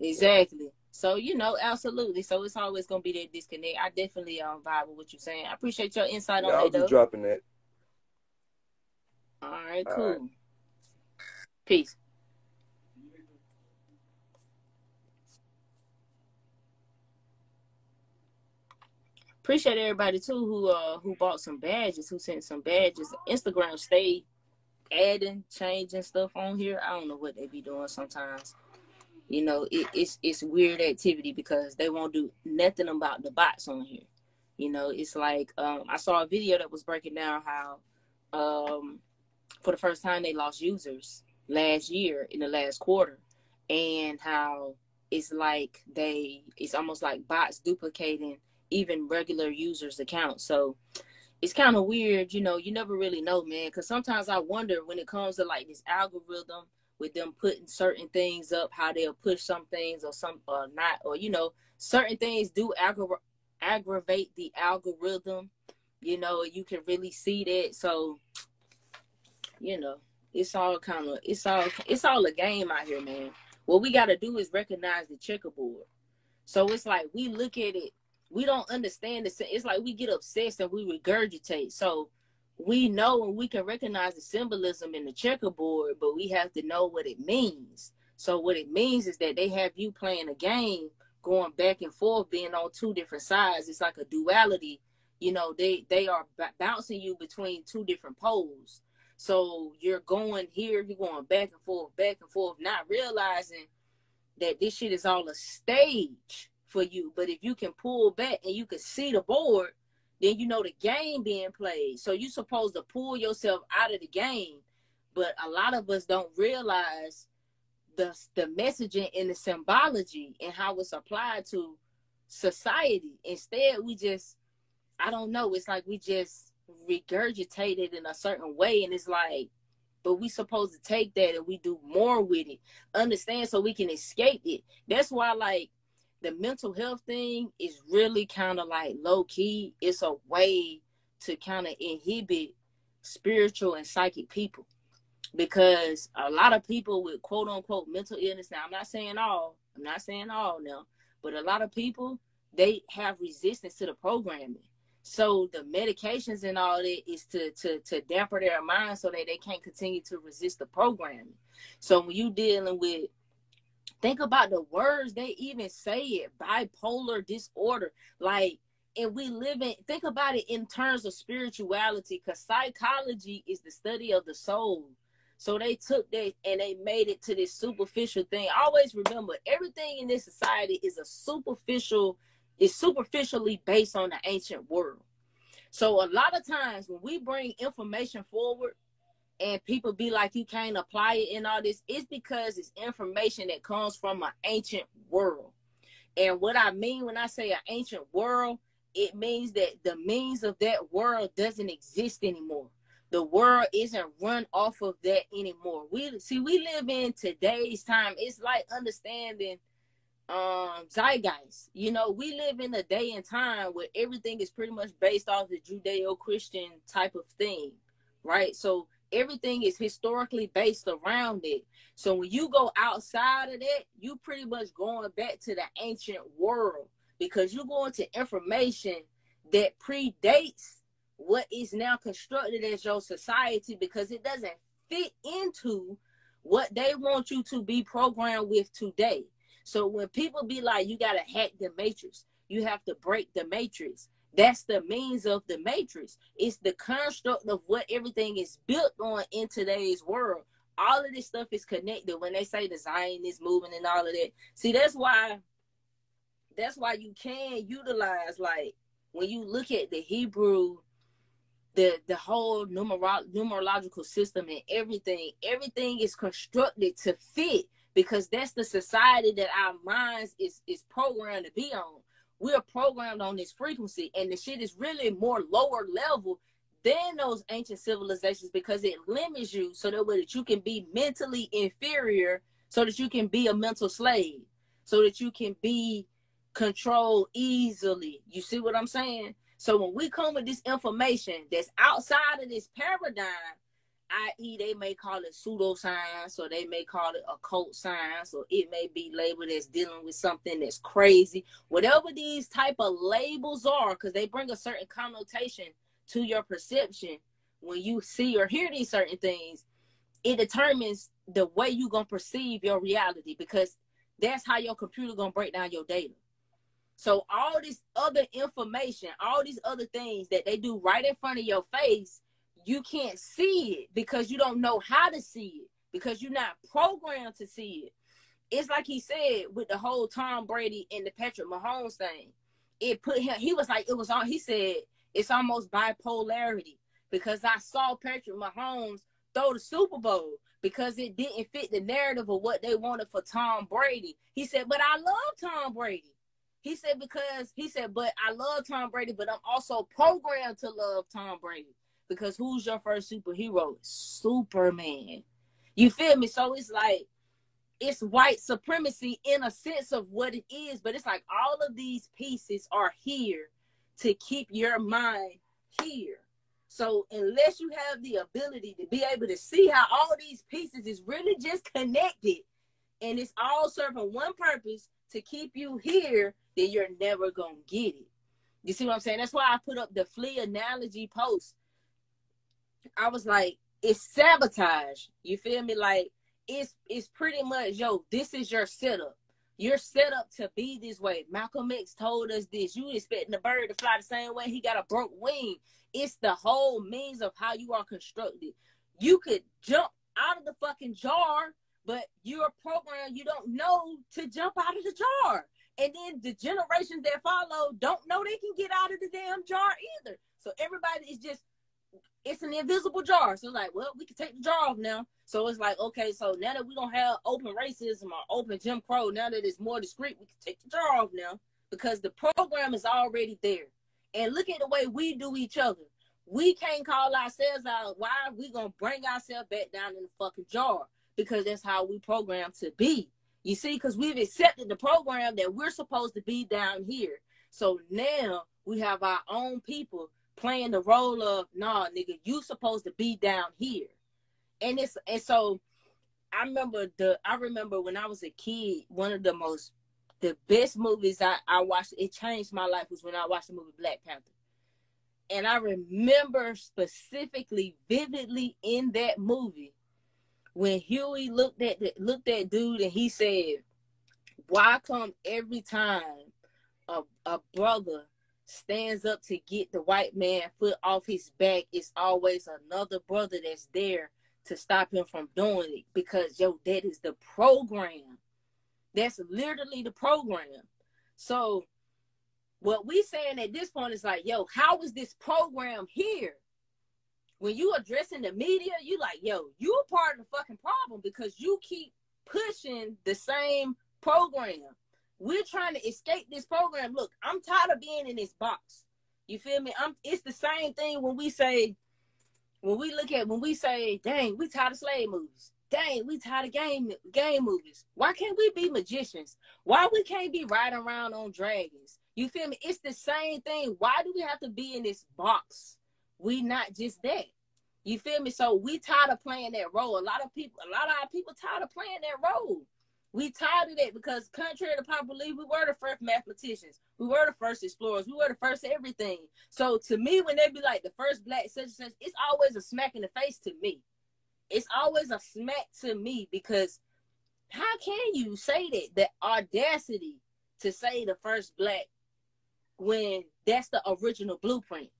S1: Exactly. So you know, absolutely. So it's always gonna be that disconnect. I definitely um vibe with what you're saying. I appreciate your insight
S3: Yeah,
S1: on
S3: was
S1: that
S3: just
S1: though.
S3: dropping that.
S1: All right, cool.
S3: right.
S1: Peace. Appreciate everybody too who uh who bought some badges, who sent some badges. Instagram stay adding, changing stuff on here. I don't know what they be doing sometimes. You know, it, it's it's weird activity because they won't do nothing about the bots on here. You know, it's like um I saw a video that was breaking down how um for the first time they lost users last year in the last quarter and how it's like they it's almost like bots duplicating even regular users accounts. So it's kind of weird you know you never really know man because sometimes i wonder when it comes to like this algorithm with them putting certain things up how they'll push some things or some or not or you know certain things do aggra- aggravate the algorithm you know you can really see that. So you know it's all kind of it's all it's all a game out here man. What we got to do is recognize the checkerboard. So it's like we look at it we don't understand the it's like we get obsessed and we regurgitate. So we know and we can recognize the symbolism in the checkerboard but we have to know what it means. So what it means is that they have you playing a game going back and forth being on two different sides. It's like a duality. You know they they are b- bouncing you between two different poles. So you're going here, you're going back and forth, back and forth, not realizing that this shit is all a stage for you. But if you can pull back and you can see the board, then you know the game being played. So you're supposed to pull yourself out of the game. But a lot of us don't realize the the messaging and the symbology and how it's applied to society. Instead, we just I don't know, it's like we just regurgitate it in a certain way and it's like but we supposed to take that and we do more with it understand so we can escape it that's why like the mental health thing is really kind of like low key it's a way to kind of inhibit spiritual and psychic people. Because a lot of people with quote unquote mental illness now i'm not saying all i'm not saying all now but a lot of people they have resistance to the programming. So the medications and all that is to to to damper their mind so that they can't continue to resist the programming. So when you dealing with think about the words they even say it bipolar disorder like and we live in think about it in terms of spirituality because psychology is the study of the soul so they took that and they made it to this superficial thing always remember everything in this society is a superficial is superficially based on the ancient world. So a lot of times when we bring information forward and people be like you can't apply it in all this, it's because it's information that comes from an ancient world. And what I mean when I say an ancient world, it means that the means of that world doesn't exist anymore. The world isn't run off of that anymore. We see we live in today's time. It's like understanding um zeitgeist. You know, we live in a day and time where everything is pretty much based off the Judeo-Christian type of thing, right? So everything is historically based around it. So when you go outside of that, you pretty much going back to the ancient world because you're going to information that predates what is now constructed as your society because it doesn't fit into what they want you to be programmed with today. So when people be like, you gotta hack the matrix, you have to break the matrix. That's the means of the matrix. It's the construct of what everything is built on in today's world. All of this stuff is connected. When they say the Zionist movement and all of that, see that's why. That's why you can utilize like when you look at the Hebrew, the the whole numero- numerological system and everything. Everything is constructed to fit because that's the society that our minds is is programmed to be on. We're programmed on this frequency, and the shit is really more lower level than those ancient civilizations because it limits you so that way that you can be mentally inferior, so that you can be a mental slave, so that you can be controlled easily. You see what I'm saying? So when we come with this information that's outside of this paradigm, i.e., they may call it pseudoscience or they may call it occult science or it may be labeled as dealing with something that's crazy. Whatever these type of labels are, because they bring a certain connotation to your perception when you see or hear these certain things, it determines the way you're gonna perceive your reality because that's how your computer gonna break down your data. So all this other information, all these other things that they do right in front of your face you can't see it because you don't know how to see it because you're not programmed to see it. It's like he said with the whole Tom Brady and the Patrick Mahomes thing. It put him. He was like it was on. He said it's almost bipolarity because I saw Patrick Mahomes throw the Super Bowl because it didn't fit the narrative of what they wanted for Tom Brady. He said, but I love Tom Brady. He said because he said, but I love Tom Brady, but I'm also programmed to love Tom Brady because who's your first superhero? Superman. You feel me? So it's like it's white supremacy in a sense of what it is, but it's like all of these pieces are here to keep your mind here. So unless you have the ability to be able to see how all these pieces is really just connected and it's all serving one purpose to keep you here, then you're never gonna get it. You see what I'm saying? That's why I put up the flea analogy post I was like, it's sabotage. You feel me? Like it's it's pretty much, yo, this is your setup. You're set up to be this way. Malcolm X told us this. You expecting the bird to fly the same way. He got a broke wing. It's the whole means of how you are constructed. You could jump out of the fucking jar, but you're programmed, you don't know to jump out of the jar. And then the generations that follow don't know they can get out of the damn jar either. So everybody is just it's an invisible jar. So like, well, we can take the jar off now. So it's like, okay, so now that we don't have open racism or open Jim Crow, now that it's more discreet, we can take the jar off now because the program is already there. And look at the way we do each other. We can't call ourselves out. Why are we gonna bring ourselves back down in the fucking jar? Because that's how we program to be. You see, because we've accepted the program that we're supposed to be down here. So now we have our own people playing the role of nah nigga you supposed to be down here. And it's and so i remember the i remember when i was a kid one of the most the best movies i i watched it changed my life was when i watched the movie black panther. And i remember specifically vividly in that movie when huey looked at the, looked at dude and he said why come every time a, a brother stands up to get the white man foot off his back, it's always another brother that's there to stop him from doing it because yo, that is the program. That's literally the program. So what we saying at this point is like, yo, how is this program here? When you addressing the media, you like, yo, you part of the fucking problem because you keep pushing the same program. We're trying to escape this program. Look, I'm tired of being in this box. You feel me? I'm it's the same thing when we say when we look at when we say, dang, we tired of slave movies. Dang, we tired of game game movies. Why can't we be magicians? Why we can't be riding around on dragons? You feel me? It's the same thing. Why do we have to be in this box? We not just that. You feel me? So we tired of playing that role. A lot of people, a lot of our people tired of playing that role. We tired of that because contrary to popular belief, we were the first mathematicians. We were the first explorers. We were the first everything. So to me, when they be like the first black such and such, it's always a smack in the face to me. It's always a smack to me because how can you say that? The audacity to say the first black when that's the original blueprint.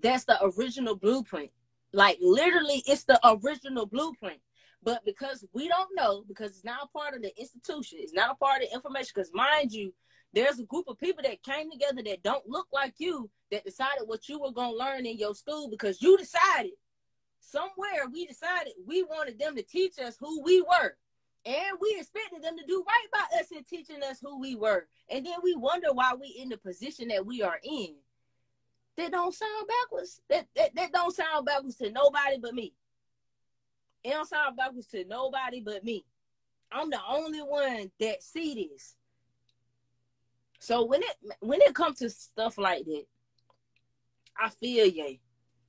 S1: That's the original blueprint. Like literally, it's the original blueprint. But because we don't know, because it's not a part of the institution, it's not a part of the information. Because mind you, there's a group of people that came together that don't look like you that decided what you were gonna learn in your school because you decided somewhere we decided we wanted them to teach us who we were. And we expected them to do right by us in teaching us who we were. And then we wonder why we in the position that we are in. That don't sound backwards. That, that, that don't sound backwards to nobody but me. It don't sound backwards to nobody but me. I'm the only one that see this. So when it when it comes to stuff like that, I feel you.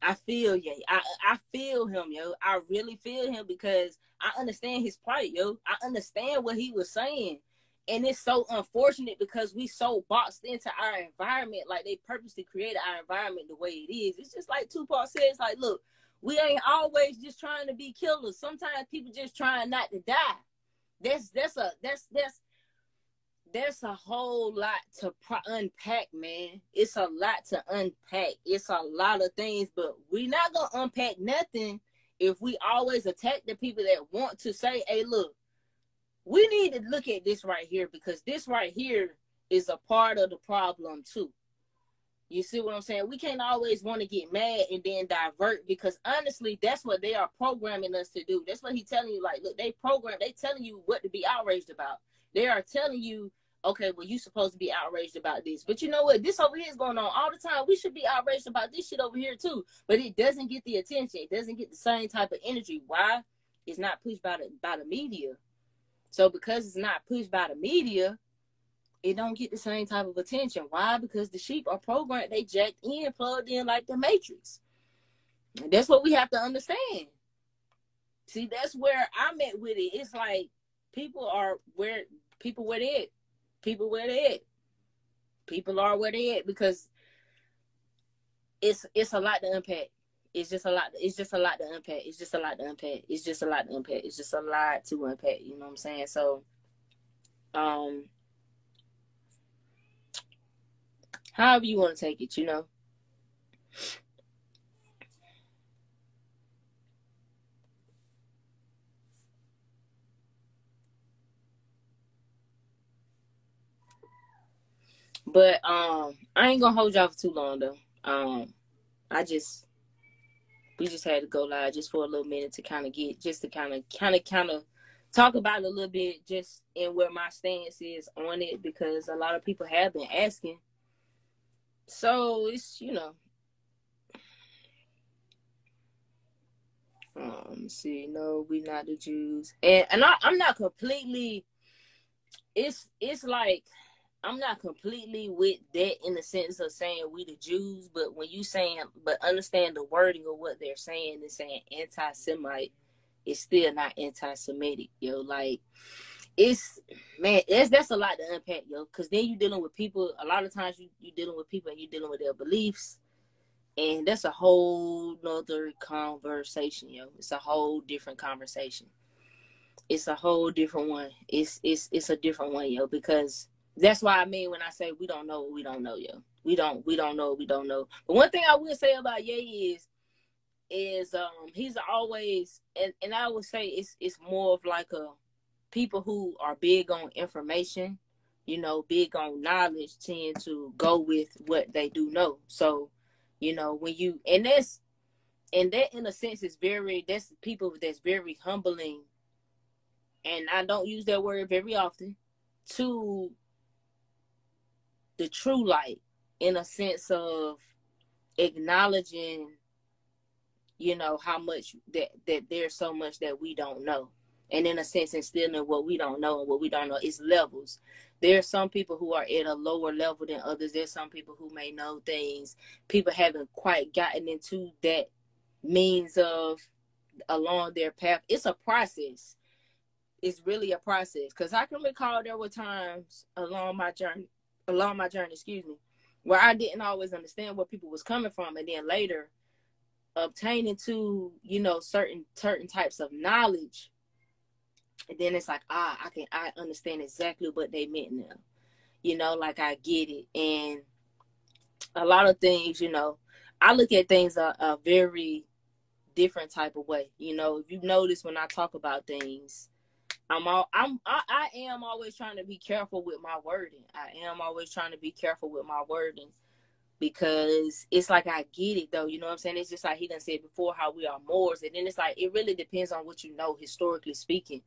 S1: I feel you. I I feel him, yo. I really feel him because I understand his plight, yo. I understand what he was saying. And it's so unfortunate because we so boxed into our environment, like they purposely created our environment the way it is. It's just like Tupac says, like, look, we ain't always just trying to be killers. Sometimes people just trying not to die. That's that's a that's that's there's a whole lot to pro- unpack, man. It's a lot to unpack. It's a lot of things, but we're not gonna unpack nothing if we always attack the people that want to say, "Hey, look, we need to look at this right here because this right here is a part of the problem too." You see what I'm saying? We can't always want to get mad and then divert because honestly, that's what they are programming us to do. That's what he's telling you. Like, look, they program, they telling you what to be outraged about. They are telling you, okay, well, you supposed to be outraged about this. But you know what? This over here is going on all the time. We should be outraged about this shit over here too. But it doesn't get the attention. It doesn't get the same type of energy. Why? It's not pushed by the by the media. So because it's not pushed by the media, it don't get the same type of attention. Why? Because the sheep are programmed, they jacked in, plugged in like the matrix. And that's what we have to understand. See, that's where I'm at with it. It's like people are where people where they at. People where they at. People are where they at because it's it's a lot to unpack. It's just a lot. It's just a lot to unpack. It's just a lot to unpack. It's just a lot to unpack. It's just a lot to unpack. You know what I'm saying? So, um, however you want to take it, you know. But um, I ain't gonna hold y'all for too long though. Um, I just we just had to go live just for a little minute to kind of get just to kind of kind of kind of talk about it a little bit just in where my stance is on it because a lot of people have been asking so it's you know. Um, see, no, we not the Jews, and and I, I'm not completely. It's it's like I'm not completely with that in the sense of saying we the Jews, but when you saying, but understand the wording of what they're saying and saying anti-Semite, it's still not anti-Semitic, yo. Like it's man, it's that's a lot to unpack, yo. Because then you're dealing with people. A lot of times you you dealing with people and you're dealing with their beliefs, and that's a whole nother conversation, yo. It's a whole different conversation. It's a whole different one. It's it's it's a different one, yo. Because that's why I mean when I say we don't know, we don't know, yo. We don't we don't know, we don't know. But one thing I will say about Ye is is um he's always and, and I would say it's it's more of like a people who are big on information, you know, big on knowledge tend to go with what they do know. So, you know, when you and that's and that in a sense is very that's people that's very humbling and I don't use that word very often to the true light in a sense of acknowledging you know how much that that there's so much that we don't know and in a sense instilling what we don't know and what we don't know is levels. There are some people who are at a lower level than others. There's some people who may know things. People haven't quite gotten into that means of along their path. It's a process. It's really a process. Because i can recall there were times along my journey along my journey excuse me where i didn't always understand where people was coming from. And then later obtaining to you know certain certain types of knowledge and then it's like ah i can i understand exactly what they meant now. You know like i get it. And a lot of things you know i look at things a, a very different type of way. You know if you notice when i talk about things i'm all i'm I, I am always trying to be careful with my wording. I am always trying to be careful with my wording because it's like I get it though, you know what I'm saying? It's just like he done said before how we are Moors, and then it's like it really depends on what you know historically speaking.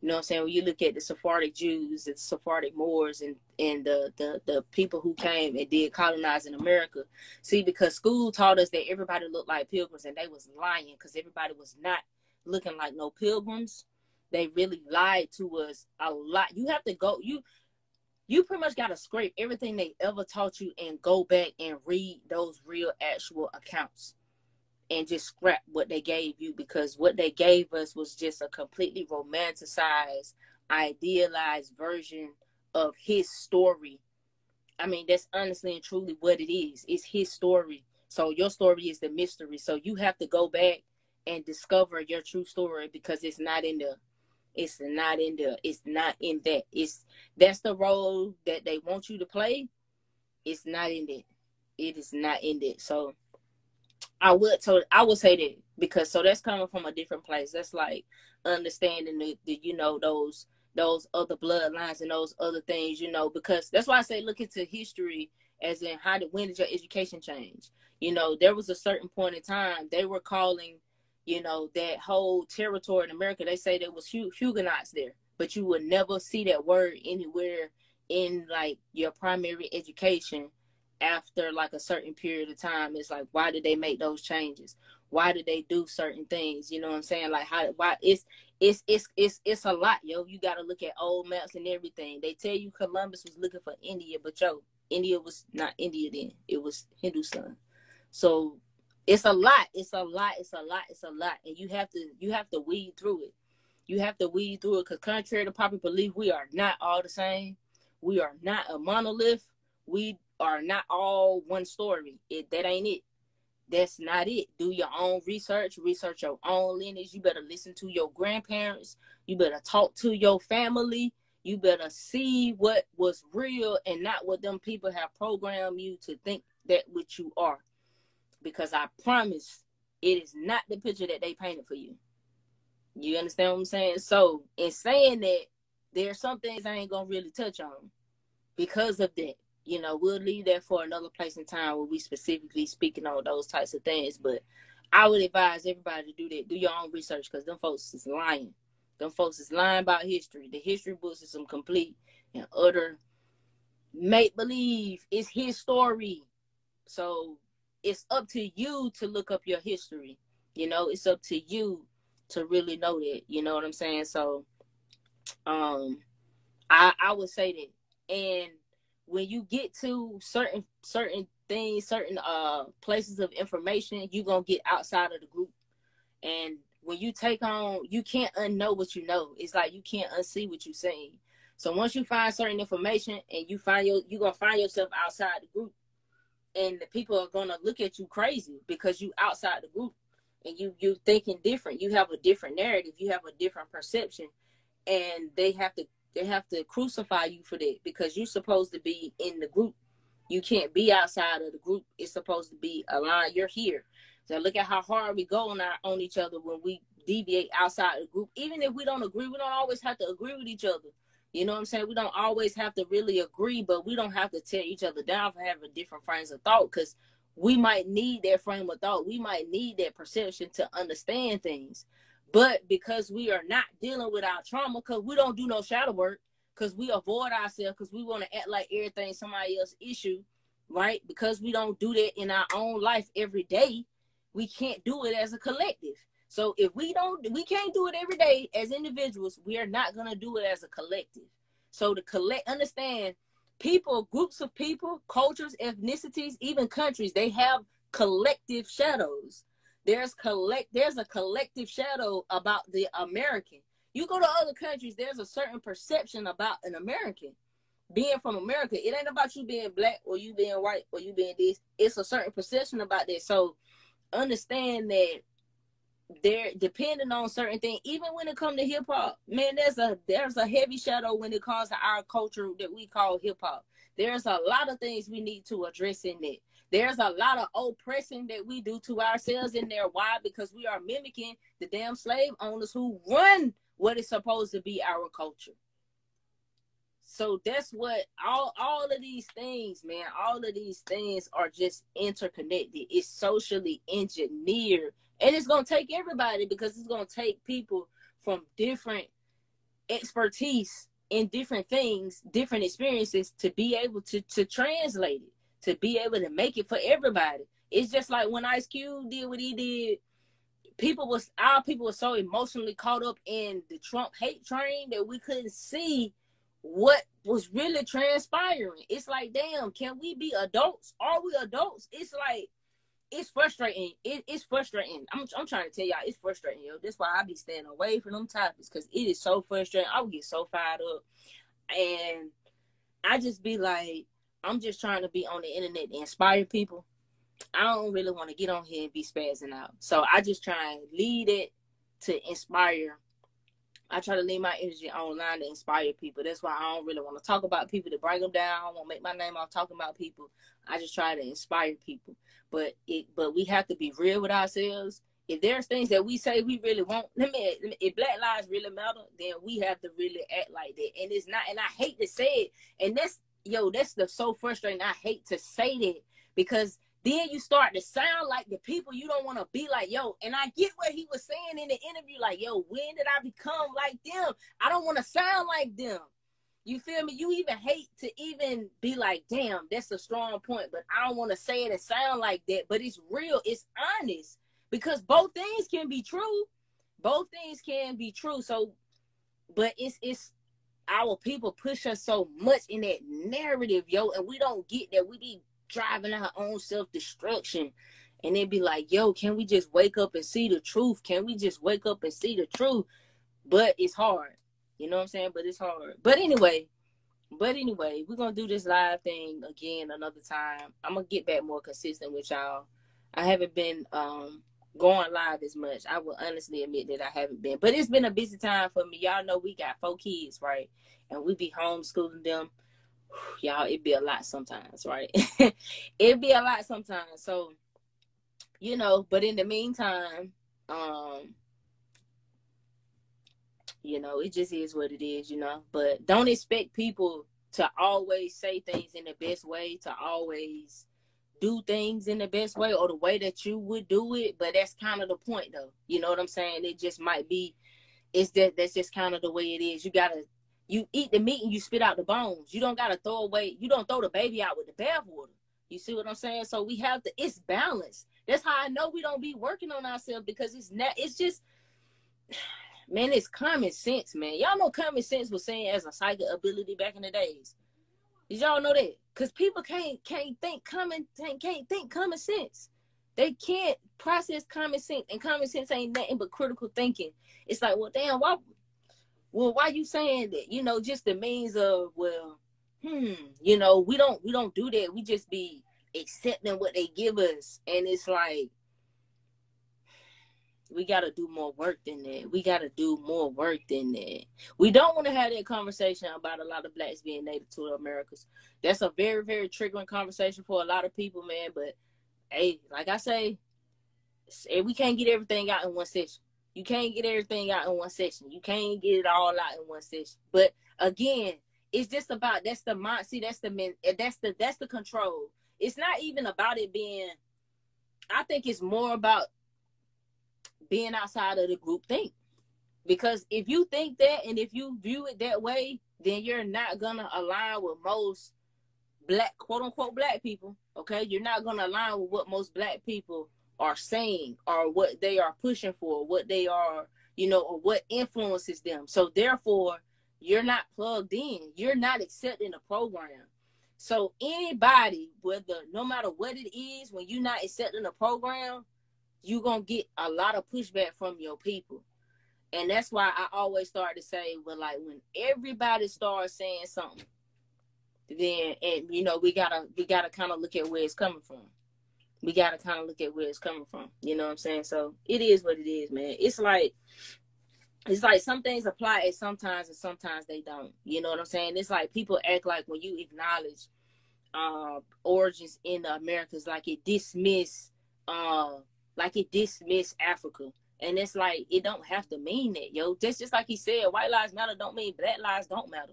S1: You know what I'm saying? When you look at the Sephardic Jews, the Sephardic Moors, and and the, the the people who came and did colonize in America. See, because school taught us that everybody looked like pilgrims, and they was lying because everybody was not looking like no pilgrims. They really lied to us a lot. You have to go. You you pretty much got to scrape everything they ever taught you and go back and read those real actual accounts and just scrap what they gave you because what they gave us was just a completely romanticized, idealized version of his story. I mean, that's honestly and truly what it is. It's his story. So your story is the mystery. So you have to go back and discover your true story because it's not in the it's not in the it's not in that. It's that's the role that they want you to play. It's not in it. It is not in it. So I would so I would say that because so that's coming from a different place. That's like understanding the, the you know those those other bloodlines and those other things, you know, because that's why I say look into history as in how did when did your education change? You know, there was a certain point in time they were calling, you know, that whole territory in America. They say there was Huguenots there, but you would never see that word anywhere in like your primary education after like a certain period of time. It's like why did they make those changes? Why did they do certain things? You know what i'm saying? Like how why it's it's it's it's it's a lot yo. You got to look at old maps and everything. They tell you columbus was looking for india but yo india was not india then. It was hindustan. So it's a lot it's a lot it's a lot it's a lot and you have to you have to weed through it you have to weed through it because contrary to popular belief we are not all the same we are not a monolith we are not all one story. It that ain't it. That's not it. Do your own research, research your own lineage. You better listen to your grandparents. You better talk to your family. You better see what was real and not what them people have programmed you to think that which you are. Because I promise it is not the picture that they painted for you. You understand what I'm saying? So in saying that, there's some things I ain't gonna really touch on because of that you know, we'll leave that for another place in time where we specifically speaking on those types of things. But I would advise everybody to do that. Do your own research because them folks is lying. Them folks is lying about history. The history books is some complete and utter make believe. It's his story. So it's up to you to look up your history. You know, it's up to you to really know that. You know what I'm saying? So um I I would say that. And when you get to certain certain things, certain uh places of information, you're gonna get outside of the group. And when you take on, you can't unknow what you know. It's like you can't unsee what you're saying. So once you find certain information and you find your, you're gonna find yourself outside the group, and the people are gonna look at you crazy because you outside the group and you you thinking different. You have a different narrative. You have a different perception, and they have to they have to crucify you for that because you're supposed to be in the group. You can't be outside of the group. It's supposed to be aligned. You're here. So look at how hard we go on our on each other when we deviate outside the group. Even if we don't agree, we don't always have to agree with each other. You know what I'm saying? We don't always have to really agree, but we don't have to tear each other down for having different frames of thought because we might need that frame of thought. We might need that perception to understand things. But because we are not dealing with our trauma, because we don't do no shadow work, because we avoid ourselves, because we want to act like everything somebody else issue, right? Because we don't do that in our own life every day, we can't do it as a collective. So if we don't, we can't do it every day as individuals. We are not gonna do it as a collective. So to collect, understand, people, groups of people, cultures, ethnicities, even countries, they have collective shadows. There's collect there's a collective shadow about the American. You go to other countries, there's a certain perception about an American. Being from America, it ain't about you being black or you being white or you being this. It's a certain perception about that. So understand that they're depending on certain things. Even when it comes to hip hop, man, there's a there's a heavy shadow when it comes to our culture that we call hip hop. There's a lot of things we need to address in it. There's a lot of oppressing that we do to ourselves in there. Why? Because we are mimicking the damn slave owners who run what is supposed to be our culture. So that's what all all of these things, man, all of these things are just interconnected. It's socially engineered. And it's gonna take everybody because it's gonna take people from different expertise in different things, different experiences to be able to to translate it to be able to make it for everybody. It's just like when Ice Cube did what he did. People was our people were so emotionally caught up in the Trump hate train that we couldn't see what was really transpiring. It's like, damn, can we be adults? Are we adults? It's like it's frustrating. It, it's frustrating. I'm, I'm trying to tell y'all, it's frustrating, yo. That's why I be staying away from them topics because it is so frustrating. I would get so fired up, and I just be like, I'm just trying to be on the internet to inspire people. I don't really want to get on here and be spazzing out. So I just try and lead it to inspire. I try to leave my energy online to inspire people. That's why I don't really want to talk about people to bring them down. I won't make my name off talking about people. I just try to inspire people. But it, but we have to be real with ourselves. If there's things that we say we really want, let me, if Black Lives really matter, then we have to really act like that. And it's not, and I hate to say it, and that's yo, that's the so frustrating. I hate to say that because then you start to sound like the people you don't want to be like, yo. And I get what he was saying in the interview, like, yo, when did I become like them? I don't want to sound like them. You feel me? You even hate to even be like, damn, that's a strong point, but I don't want to say it and sound like that. But it's real, it's honest. Because both things can be true. Both things can be true. So, but it's it's our people push us so much in that narrative, yo, and we don't get that. We be driving our own self destruction. And they'd be like, yo, can we just wake up and see the truth? Can we just wake up and see the truth? But it's hard. You know what I'm saying? But it's hard. But anyway, but anyway, we're gonna do this live thing again another time. I'm gonna get back more consistent with y'all. I haven't been um going live as much. I will honestly admit that I haven't been, but it's been a busy time for me. Y'all know we got four kids, right? And we be homeschooling them. Y'all, it be a lot sometimes, right? it be a lot sometimes. So, you know, but in the meantime, um, you know, it just is what it is, you know. But don't expect people to always say things in the best way, to always do things in the best way or the way that you would do it. But that's kind of the point, though. You know what I'm saying? It just might be. It's that that's just kind of the way it is. You gotta you eat the meat and you spit out the bones. You don't gotta throw away. You don't throw the baby out with the bathwater. You see what I'm saying? So we have to. It's balance. That's how I know we don't be working on ourselves because it's not. It's just. Man, it's common sense, man. Y'all know common sense was saying as a psychic ability back in the days. Did y'all know that? Because people can't can't think common can't think common sense. They can't process common sense, and common sense ain't nothing but critical thinking. It's like, well, damn, why? Well, why you saying that? You know, just the means of well, hmm, you know, we don't we don't do that. We just be accepting what they give us, and it's like we got to do more work than that. We got to do more work than that. We don't want to have that conversation about a lot of blacks being native to the Americas. That's a very, very triggering conversation for a lot of people, man. But hey, like I say, we can't get everything out in one session. You can't get everything out in one session. You can't get it all out in one session. But again, it's just about that's the mind. See, that's the men. Eh, that's the that's the control. It's not even about it being. I think it's more about being outside of the group think. Because if you think that and if you view it that way, then you're not gonna align with most black quote unquote black people. Okay. You're not gonna align with what most black people are saying or what they are pushing for, what they are, you know, or what influences them. So therefore, you're not plugged in. You're not accepting the program. So anybody, whether no matter what it is, when you're not accepting a program, you're gonna get a lot of pushback from your people. And that's why I always start to say, well, like when everybody starts saying something, then and you know, we gotta we gotta kind of look at where it's coming from. We gotta kind of look at where it's coming from. You know what I'm saying? So it is what it is, man. It's like it's like some things apply at sometimes and sometimes they don't. You know what I'm saying? It's like people act like when you acknowledge uh, origins in the Americas, like it dismiss uh, like it dismiss Africa. And it's like it don't have to mean that, yo. Just just like he said, white lives matter don't mean black lives don't matter.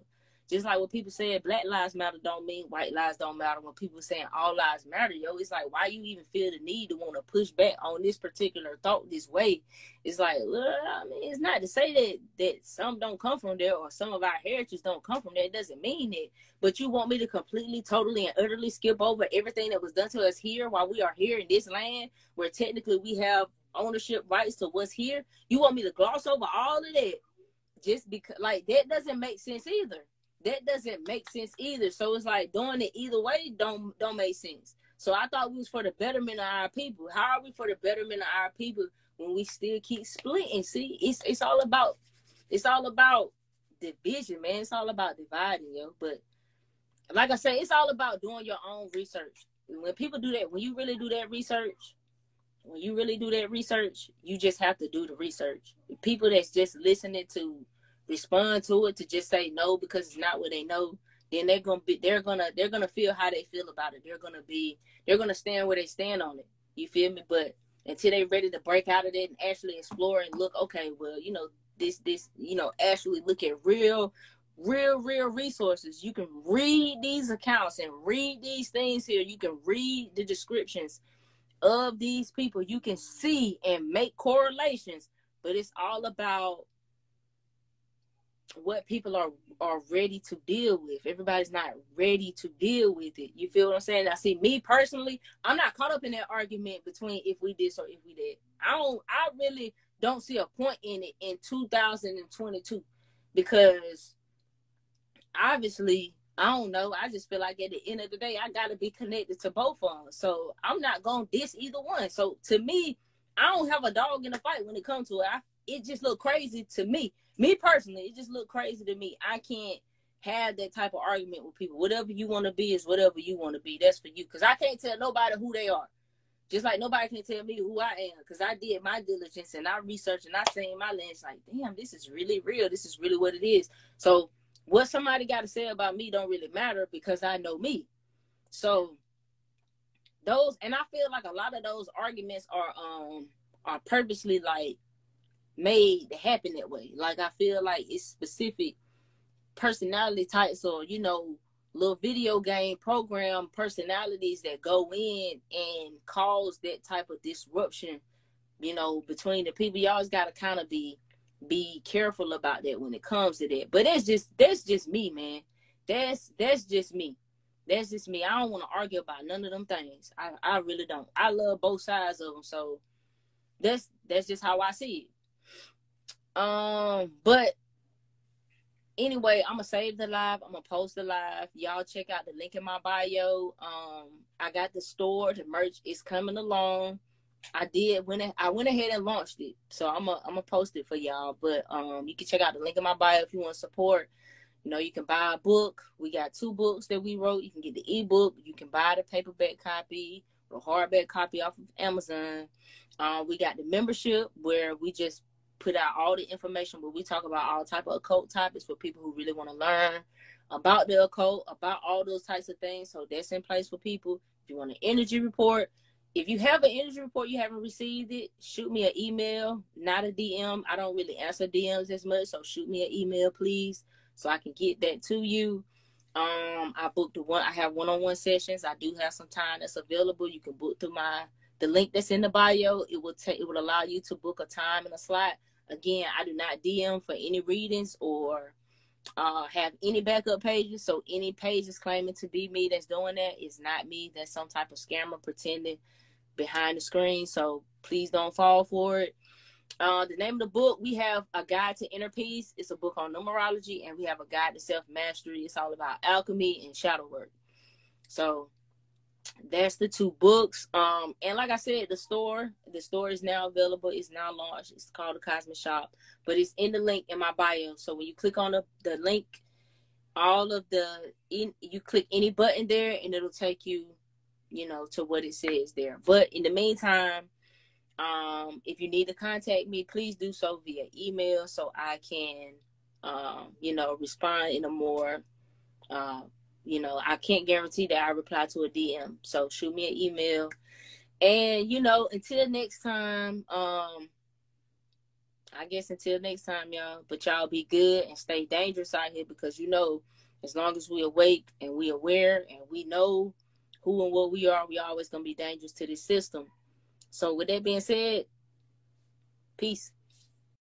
S1: Just like what people say black lives matter don't mean white lives don't matter. When people saying all lives matter, yo, it's like why you even feel the need to want to push back on this particular thought this way? It's like, well, I mean, it's not to say that that some don't come from there or some of our heritage don't come from there. It doesn't mean it. But you want me to completely, totally, and utterly skip over everything that was done to us here while we are here in this land where technically we have ownership rights to what's here. You want me to gloss over all of that just because like that doesn't make sense either. That doesn't make sense either. So it's like doing it either way don't don't make sense. So I thought we was for the betterment of our people. How are we for the betterment of our people when we still keep splitting? See, it's it's all about it's all about division, man. It's all about dividing, yo. But like I say, it's all about doing your own research. When people do that, when you really do that research, when you really do that research, you just have to do the research. People that's just listening to respond to it to just say no because it's not what they know, then they're gonna be they're gonna they're gonna feel how they feel about it. They're gonna be they're gonna stand where they stand on it. You feel me? But until they're ready to break out of it and actually explore and look, okay, well, you know, this this you know actually look at real real real resources you can read these accounts and read these things here you can read the descriptions of these people you can see and make correlations but it's all about what people are are ready to deal with. Everybody's not ready to deal with it. You feel what I'm saying? I see me personally, I'm not caught up in that argument between if we did or if we did. I don't I really don't see a point in it in 2022 because obviously I don't know. I just feel like at the end of the day, I gotta be connected to both of them. So I'm not gonna diss either one. So to me, I don't have a dog in the fight when it comes to it. I, it just look crazy to me me personally, it just looked crazy to me. I can't have that type of argument with people. Whatever you want to be is whatever you want to be. That's for you. Cause I can't tell nobody who they are. Just like nobody can tell me who I am. Cause I did my diligence and I researched and I seen my lens like, damn, this is really real. This is really what it is. So what somebody got to say about me don't really matter because I know me. So those and I feel like a lot of those arguments are um are purposely like made to happen that way. Like I feel like it's specific personality types or you know little video game program personalities that go in and cause that type of disruption you know between the people. Y'all's got to kind of be be careful about that when it comes to that. But that's just that's just me man. That's that's just me. That's just me. I don't want to argue about none of them things. I i really don't. I love both sides of them so that's that's just how i see it um, but anyway, I'm gonna save the live. I'm gonna post the live. Y'all check out the link in my bio. Um, I got the store. The merch is coming along. I did when I went ahead and launched it, so I'm gonna I'm gonna post it for y'all. But um, you can check out the link in my bio if you want support. You know, you can buy a book. We got two books that we wrote. You can get the ebook. You can buy the paperback copy or hardback copy off of Amazon. Uh, we got the membership where we just put out all the information where we talk about all type of occult topics for people who really want to learn about the occult, about all those types of things. So that's in place for people. If you want an energy report, if you have an energy report you haven't received it, shoot me an email, not a DM. I don't really answer DMs as much, so shoot me an email, please, so I can get that to you. Um, I booked the one. I have one-on-one sessions. I do have some time that's available. You can book through my the link that's in the bio. It will take. It will allow you to book a time and a slot Again, I do not DM for any readings or uh, have any backup pages. So any pages claiming to be me that's doing that is not me. That's some type of scammer pretending behind the screen. So please don't fall for it. Uh, the name of the book, we have a guide to inner peace. It's a book on numerology, and we have a guide to self mastery. It's all about alchemy and shadow work. So that's the two books. Um, and like I said, the store, the store is now available. It's now launched. It's called the Cosmic Shop, but it's in the link in my bio. So when you click on the, the link, all of the in, you click any button there, and it'll take you, you know, to what it says there. But in the meantime, um, if you need to contact me, please do so via email so I can, um, you know, respond in a more uh, you know, I can't guarantee that I reply to a DM. So shoot me an email. And you know, until next time, um, I guess until next time, y'all. But y'all be good and stay dangerous out here because you know, as long as we awake and we aware and we know who and what we are, we always gonna be dangerous to this system. So with that being said, peace.